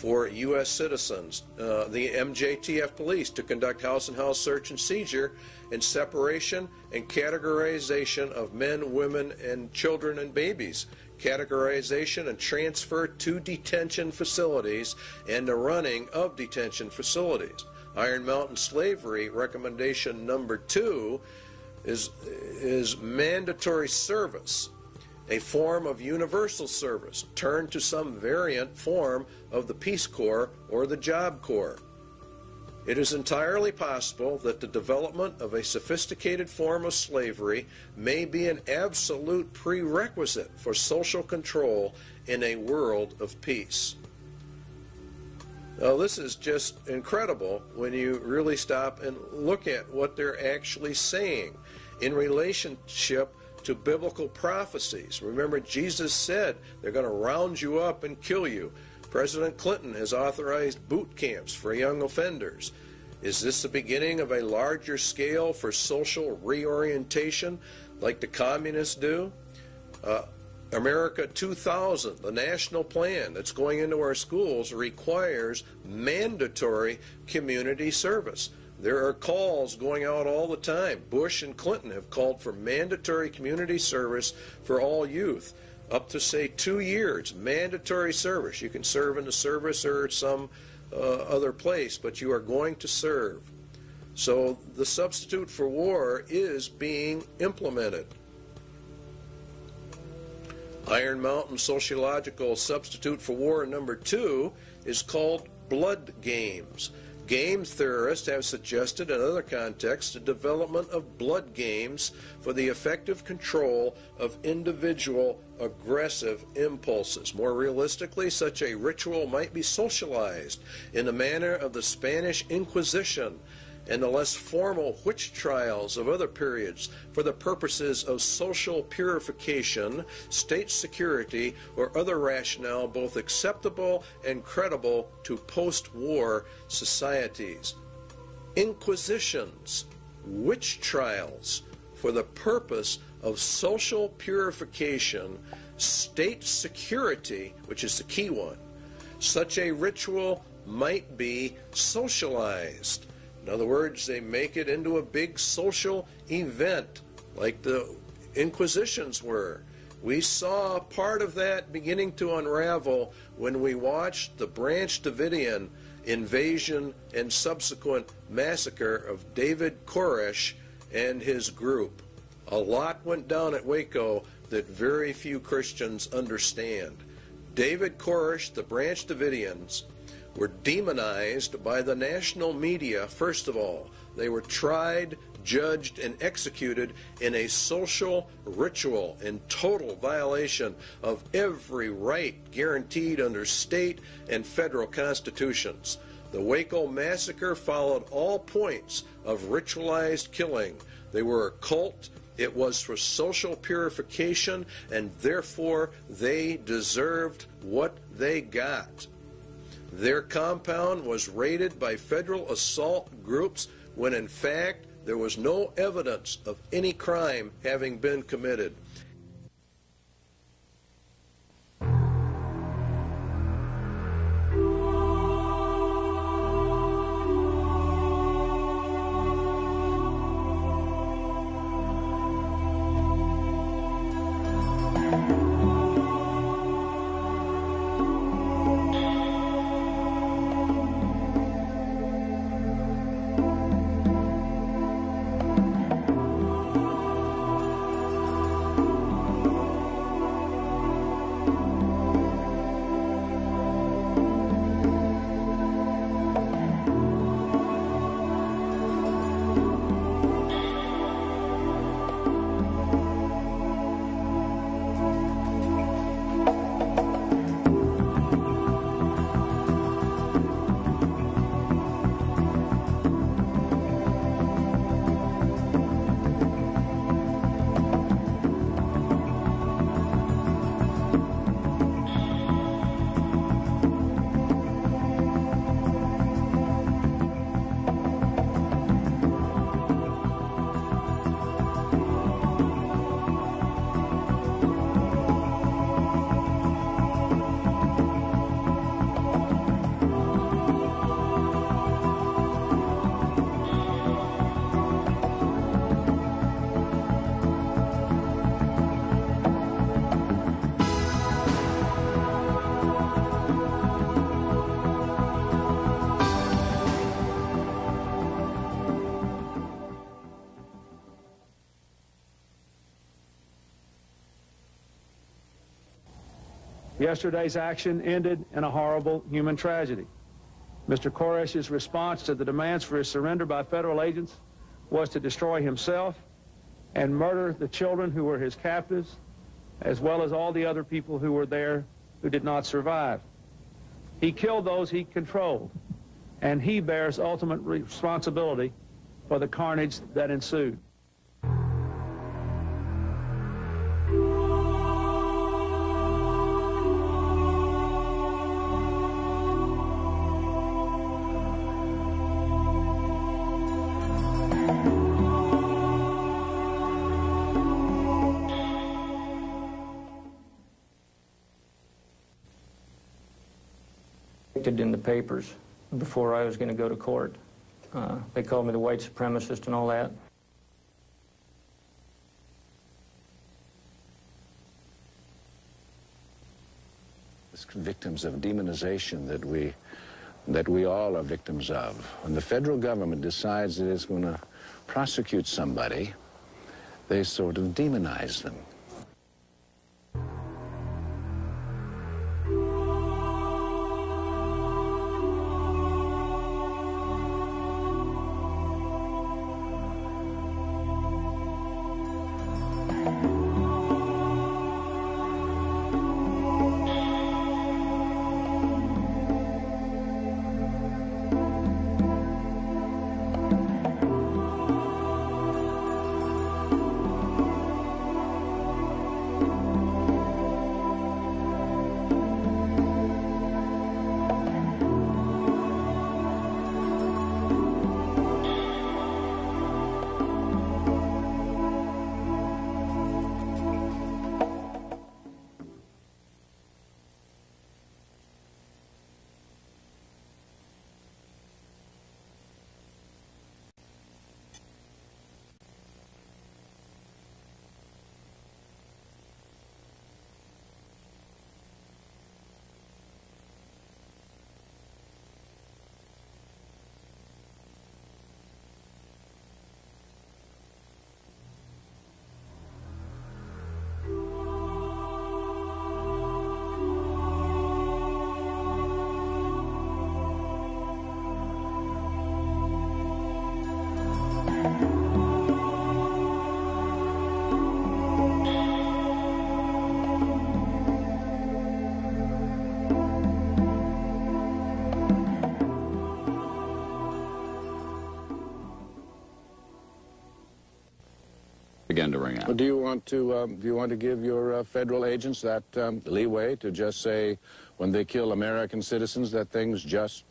for U.S. citizens. Uh, the MJTF police to conduct house and house search and seizure and separation and categorization of men, women, and children and babies categorization and transfer to detention facilities and the running of detention facilities. Iron Mountain slavery recommendation number two is, is mandatory service, a form of universal service, turned to some variant form of the Peace Corps or the Job Corps. It is entirely possible that the development of a sophisticated form of slavery may be an absolute prerequisite for social control in a world of peace. Now, this is just incredible when you really stop and look at what they're actually saying in relationship to biblical prophecies. Remember, Jesus said they're going to round you up and kill you. President Clinton has authorized boot camps for young offenders. Is this the beginning of a larger scale for social reorientation like the communists do? Uh, America 2000, the national plan that's going into our schools, requires mandatory community service. There are calls going out all the time. Bush and Clinton have called for mandatory community service for all youth up to say two years, mandatory service. You can serve in the service or some uh, other place, but you are going to serve. So the substitute for war is being implemented. Iron Mountain sociological substitute for war number two is called blood games. Game theorists have suggested in other contexts the development of blood games for the effective control of individual aggressive impulses. More realistically, such a ritual might be socialized in the manner of the Spanish Inquisition and the less formal witch trials of other periods for the purposes of social purification, state security, or other rationale both acceptable and credible to post war societies. Inquisitions, witch trials for the purpose of social purification, state security, which is the key one. Such a ritual might be socialized in other words, they make it into a big social event like the Inquisitions were. We saw part of that beginning to unravel when we watched the Branch Davidian invasion and subsequent massacre of David Koresh and his group. A lot went down at Waco that very few Christians understand. David Koresh, the Branch Davidians, were demonized by the national media, first of all. They were tried, judged, and executed in a social ritual in total violation of every right guaranteed under state and federal constitutions. The Waco massacre followed all points of ritualized killing. They were a cult. It was for social purification, and therefore they deserved what they got. Their compound was raided by federal assault groups when in fact there was no evidence of any crime having been committed. Yesterday's action ended in a horrible human tragedy. Mr. Koresh's response to the demands for his surrender by federal agents was to destroy himself and murder the children who were his captives, as well as all the other people who were there who did not survive. He killed those he controlled, and he bears ultimate responsibility for the carnage that ensued. In the papers before I was going to go to court. Uh, they called me the white supremacist and all that. It's Victims of demonization that we that we all are victims of. When the federal government decides that it's going to prosecute somebody, they sort of demonize them. Well, do you want to um, do you want to give your uh, federal agents that um, leeway to just say when they kill American citizens that things just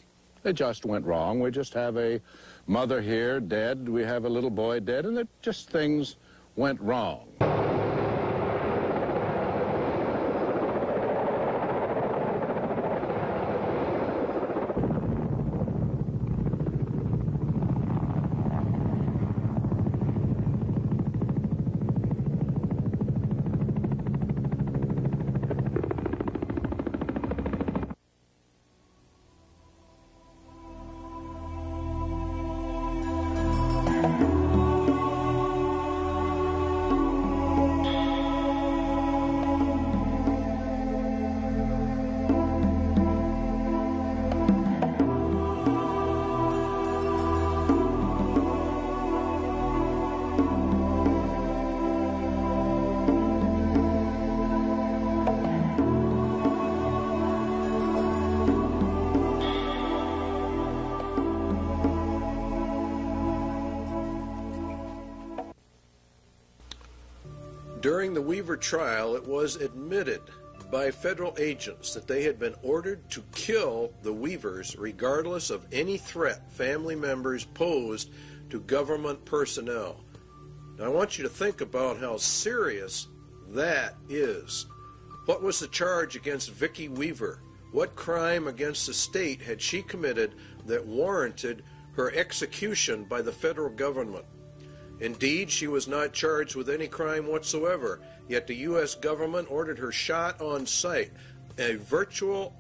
they just went wrong? We just have a mother here dead, we have a little boy dead, and that just things went wrong. During the Weaver trial, it was admitted by federal agents that they had been ordered to kill the Weavers regardless of any threat family members posed to government personnel. Now, I want you to think about how serious that is. What was the charge against Vicki Weaver? What crime against the state had she committed that warranted her execution by the federal government? Indeed, she was not charged with any crime whatsoever, yet the U.S. government ordered her shot on sight, a virtual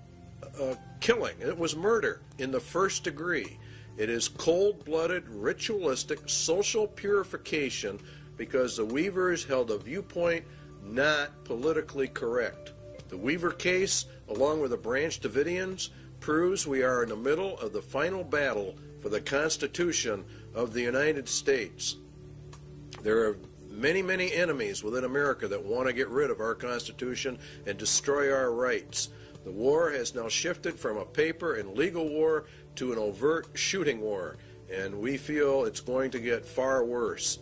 uh, killing. It was murder in the first degree. It is cold blooded, ritualistic, social purification because the Weavers held a viewpoint not politically correct. The Weaver case, along with the Branch Davidians, proves we are in the middle of the final battle for the Constitution of the United States. There are many, many enemies within America that want to get rid of our Constitution and destroy our rights. The war has now shifted from a paper and legal war to an overt shooting war, and we feel it's going to get far worse.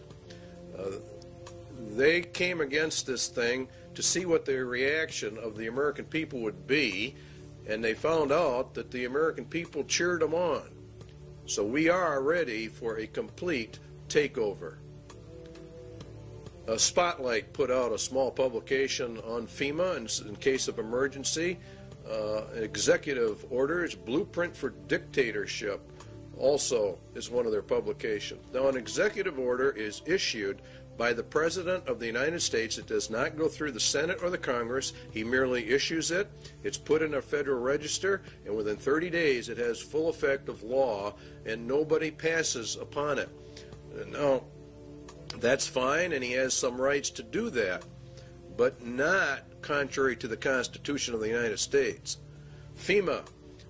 Uh, they came against this thing to see what the reaction of the American people would be, and they found out that the American people cheered them on. So we are ready for a complete takeover. Uh, Spotlight put out a small publication on FEMA in, in case of emergency. Uh, executive orders, Blueprint for Dictatorship, also is one of their publications. Now, an executive order is issued by the President of the United States. It does not go through the Senate or the Congress. He merely issues it. It's put in a federal register, and within 30 days it has full effect of law, and nobody passes upon it. Now, that's fine, and he has some rights to do that, but not contrary to the Constitution of the United States. FEMA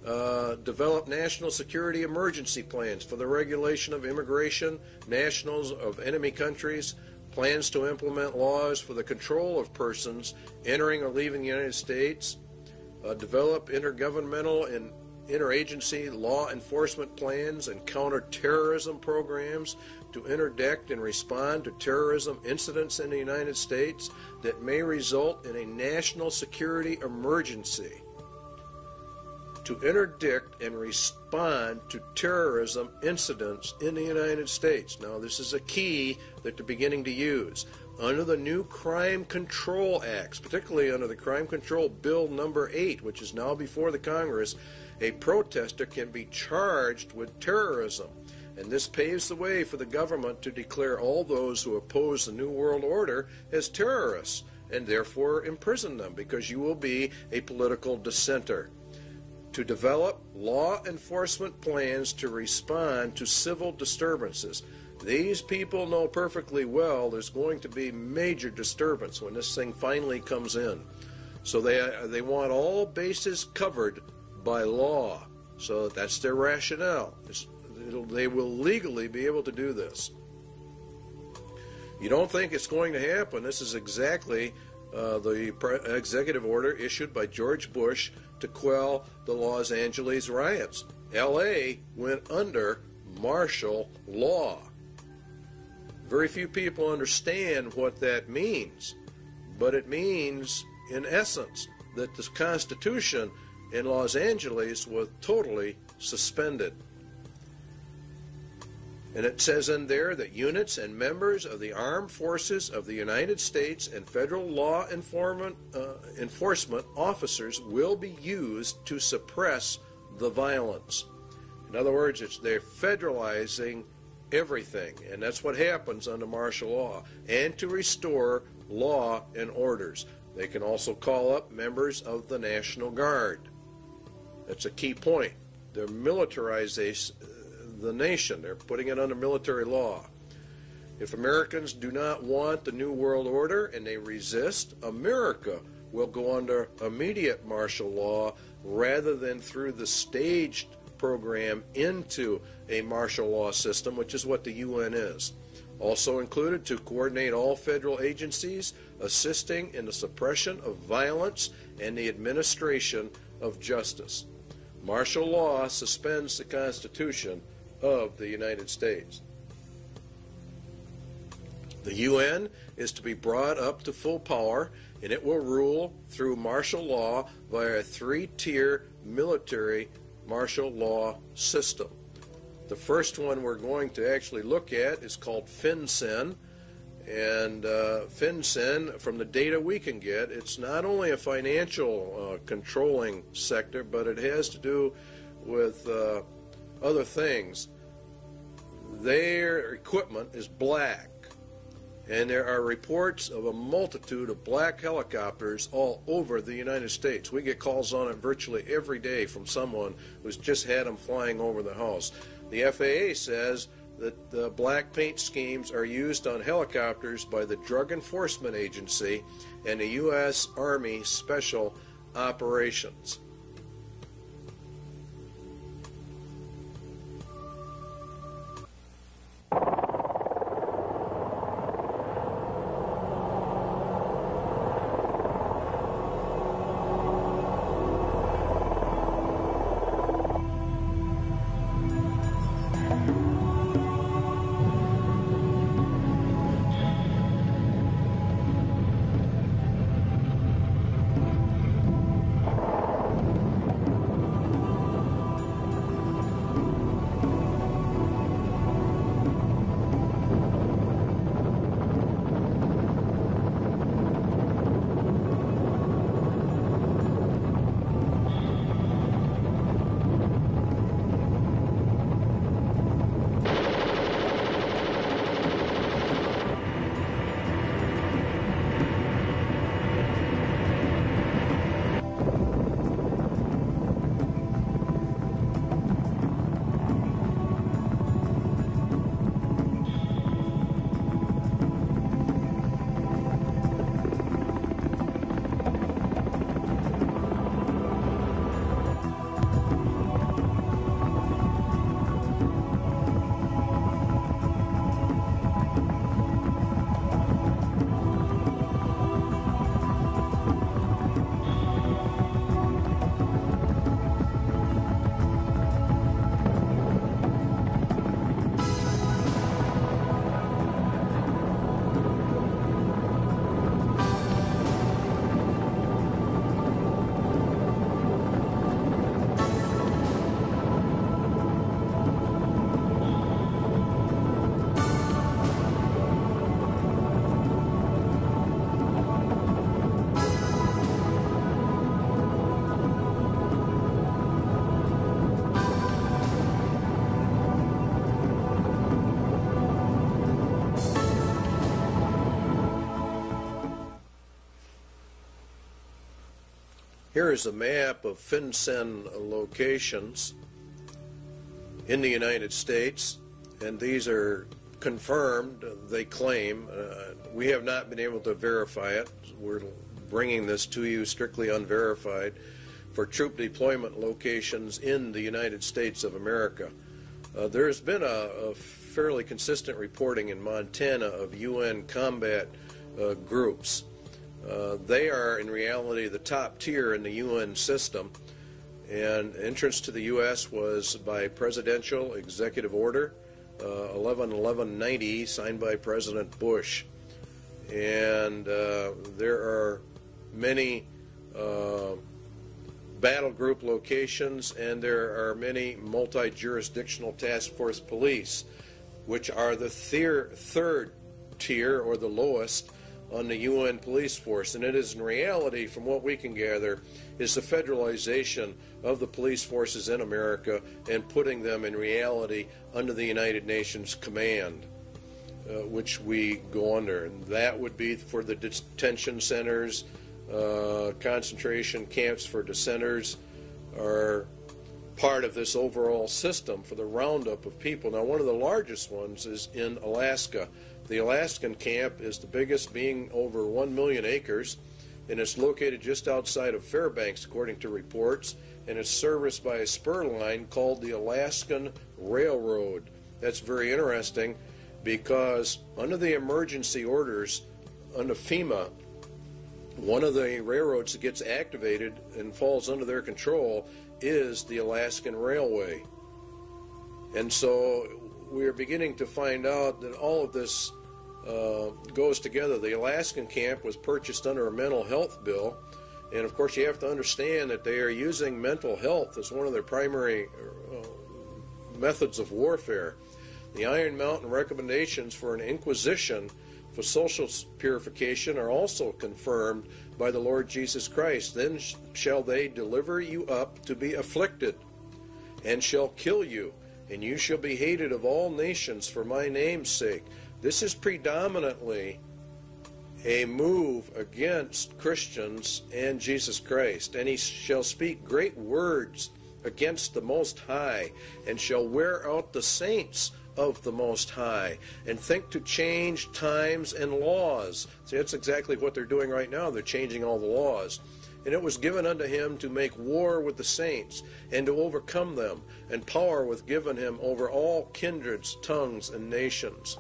uh, developed national security emergency plans for the regulation of immigration, nationals of enemy countries, plans to implement laws for the control of persons entering or leaving the United States, uh, develop intergovernmental and interagency law enforcement plans and counterterrorism programs to interdict and respond to terrorism incidents in the United States that may result in a national security emergency. To interdict and respond to terrorism incidents in the United States. Now, this is a key that they're beginning to use. Under the new Crime Control Acts, particularly under the Crime Control Bill number 8, which is now before the Congress, a protester can be charged with terrorism and this paves the way for the government to declare all those who oppose the New World Order as terrorists and therefore imprison them because you will be a political dissenter. To develop law enforcement plans to respond to civil disturbances. These people know perfectly well there's going to be major disturbance when this thing finally comes in. So they, they want all bases covered by law. So that's their rationale. It's they will legally be able to do this. You don't think it's going to happen. This is exactly uh, the executive order issued by George Bush to quell the Los Angeles riots. LA went under martial law. Very few people understand what that means, but it means, in essence, that the Constitution in Los Angeles was totally suspended. And it says in there that units and members of the armed forces of the United States and federal law enforcement, uh, enforcement officers will be used to suppress the violence. In other words, it's they're federalizing everything, and that's what happens under martial law, and to restore law and orders. They can also call up members of the National Guard. That's a key point. They're militarizing the nation. They're putting it under military law. If Americans do not want the New World Order and they resist, America will go under immediate martial law rather than through the staged program into a martial law system, which is what the UN is. Also included to coordinate all federal agencies assisting in the suppression of violence and the administration of justice. Martial law suspends the Constitution of the United States. The UN is to be brought up to full power and it will rule through martial law via a three tier military martial law system. The first one we're going to actually look at is called FinCEN. And uh, FinCEN, from the data we can get, it's not only a financial uh, controlling sector, but it has to do with uh, other things. Their equipment is black, and there are reports of a multitude of black helicopters all over the United States. We get calls on it virtually every day from someone who's just had them flying over the house. The FAA says that the black paint schemes are used on helicopters by the Drug Enforcement Agency and the U.S. Army Special Operations. Here is a map of FinCEN locations in the United States, and these are confirmed, they claim. Uh, we have not been able to verify it. We're bringing this to you strictly unverified for troop deployment locations in the United States of America. Uh, there has been a, a, fairly consistent reporting in Montana of UN combat uh, groups. Uh, they are, in reality, the top tier in the UN system. And entrance to the U.S. was by presidential executive order uh, 11 1190, signed by President Bush. And uh, there are many uh, battle group locations, and there are many multi jurisdictional task force police, which are the third tier or the lowest on the UN police force. And it is in reality, from what we can gather, is the federalization of the police forces in America and putting them in reality under the United Nations command. Uh, which we go under. And that would be for the detention centers, uh, concentration camps for dissenters are part of this overall system for the roundup of people. Now, one of the largest ones is in Alaska. The Alaskan camp is the biggest, being over 1 million acres, and it's located just outside of Fairbanks, according to reports, and it's serviced by a spur line called the Alaskan Railroad. That's very interesting because under the emergency orders under FEMA, one of the railroads that gets activated and falls under their control is the Alaskan Railway. And so we are beginning to find out that all of this uh, goes together. The Alaskan camp was purchased under a mental health bill. And of course, you have to understand that they are using mental health as one of their primary uh, methods of warfare. The Iron Mountain recommendations for an inquisition for social purification are also confirmed by the Lord Jesus Christ. Then shall they deliver you up to be afflicted, and shall kill you, and you shall be hated of all nations for my name's sake. This is predominantly a move against Christians and Jesus Christ. And he shall speak great words against the Most High, and shall wear out the saints of the Most High and think to change times and laws. See, that's exactly what they're doing right now. They're changing all the laws. And it was given unto him to make war with the saints and to overcome them, and power was given him over all kindreds, tongues, and nations.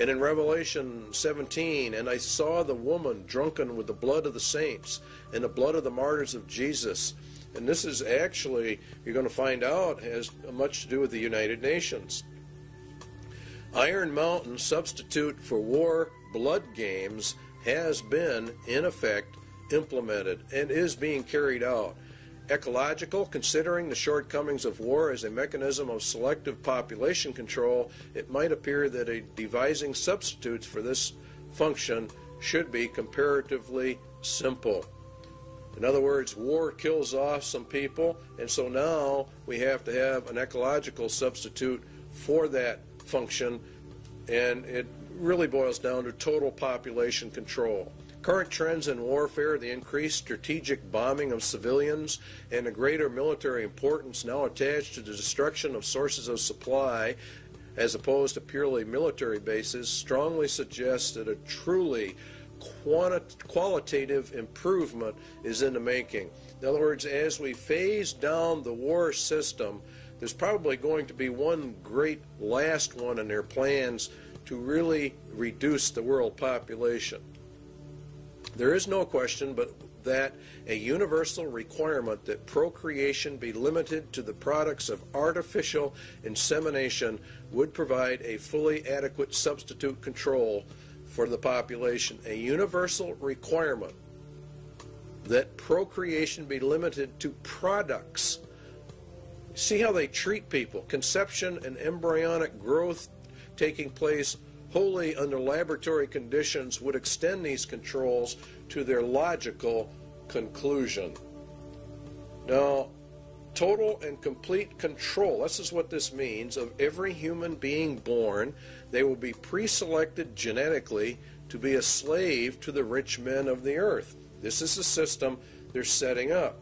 And in Revelation 17, and I saw the woman drunken with the blood of the saints and the blood of the martyrs of Jesus. And this is actually, you're going to find out, has much to do with the United Nations. Iron Mountain substitute for war blood games has been, in effect, implemented and is being carried out. Ecological, considering the shortcomings of war as a mechanism of selective population control, it might appear that a devising substitutes for this function should be comparatively simple. In other words, war kills off some people, and so now we have to have an ecological substitute for that function, and it really boils down to total population control. Current trends in warfare, the increased strategic bombing of civilians, and the greater military importance now attached to the destruction of sources of supply as opposed to purely military bases, strongly suggest that a truly qualitative improvement is in the making. In other words, as we phase down the war system, there's probably going to be one great last one in their plans to really reduce the world population. There is no question but that a universal requirement that procreation be limited to the products of artificial insemination would provide a fully adequate substitute control for the population. A universal requirement that procreation be limited to products See how they treat people. Conception and embryonic growth taking place wholly under laboratory conditions would extend these controls to their logical conclusion. Now, total and complete control, this is what this means, of every human being born. They will be pre selected genetically to be a slave to the rich men of the earth. This is the system they're setting up.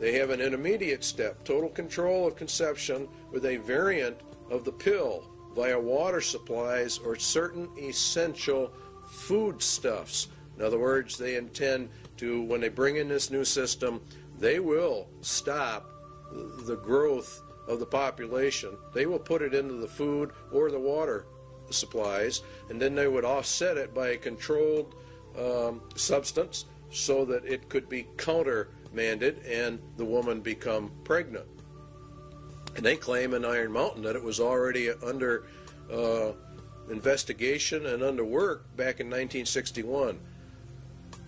They have an intermediate step, total control of conception with a variant of the pill via water supplies or certain essential foodstuffs. In other words, they intend to, when they bring in this new system, they will stop the growth of the population. They will put it into the food or the water supplies, and then they would offset it by a controlled um, substance so that it could be countermanded and the woman become pregnant. And they claim in Iron Mountain that it was already under uh, investigation and under work back in 1961.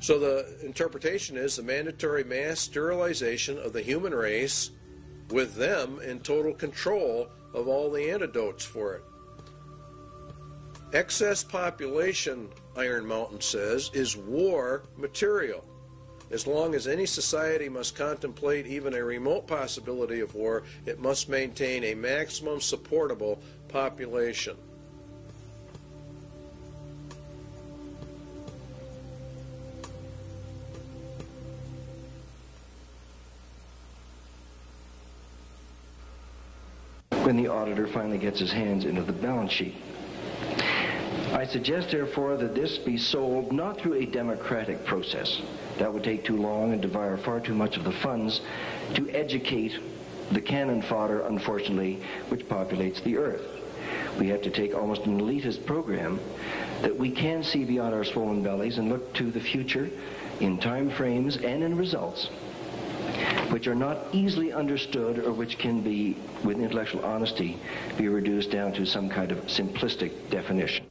So the interpretation is the mandatory mass sterilization of the human race with them in total control of all the antidotes for it. Excess population, Iron Mountain says, is war material. As long as any society must contemplate even a remote possibility of war, it must maintain a maximum supportable population. when the auditor finally gets his hands into the balance sheet. I suggest, therefore, that this be sold not through a democratic process. That would take too long and devour far too much of the funds to educate the cannon fodder, unfortunately, which populates the earth. We have to take almost an elitist program that we can see beyond our swollen bellies and look to the future in time frames and in results which are not easily understood or which can be, with intellectual honesty, be reduced down to some kind of simplistic definition.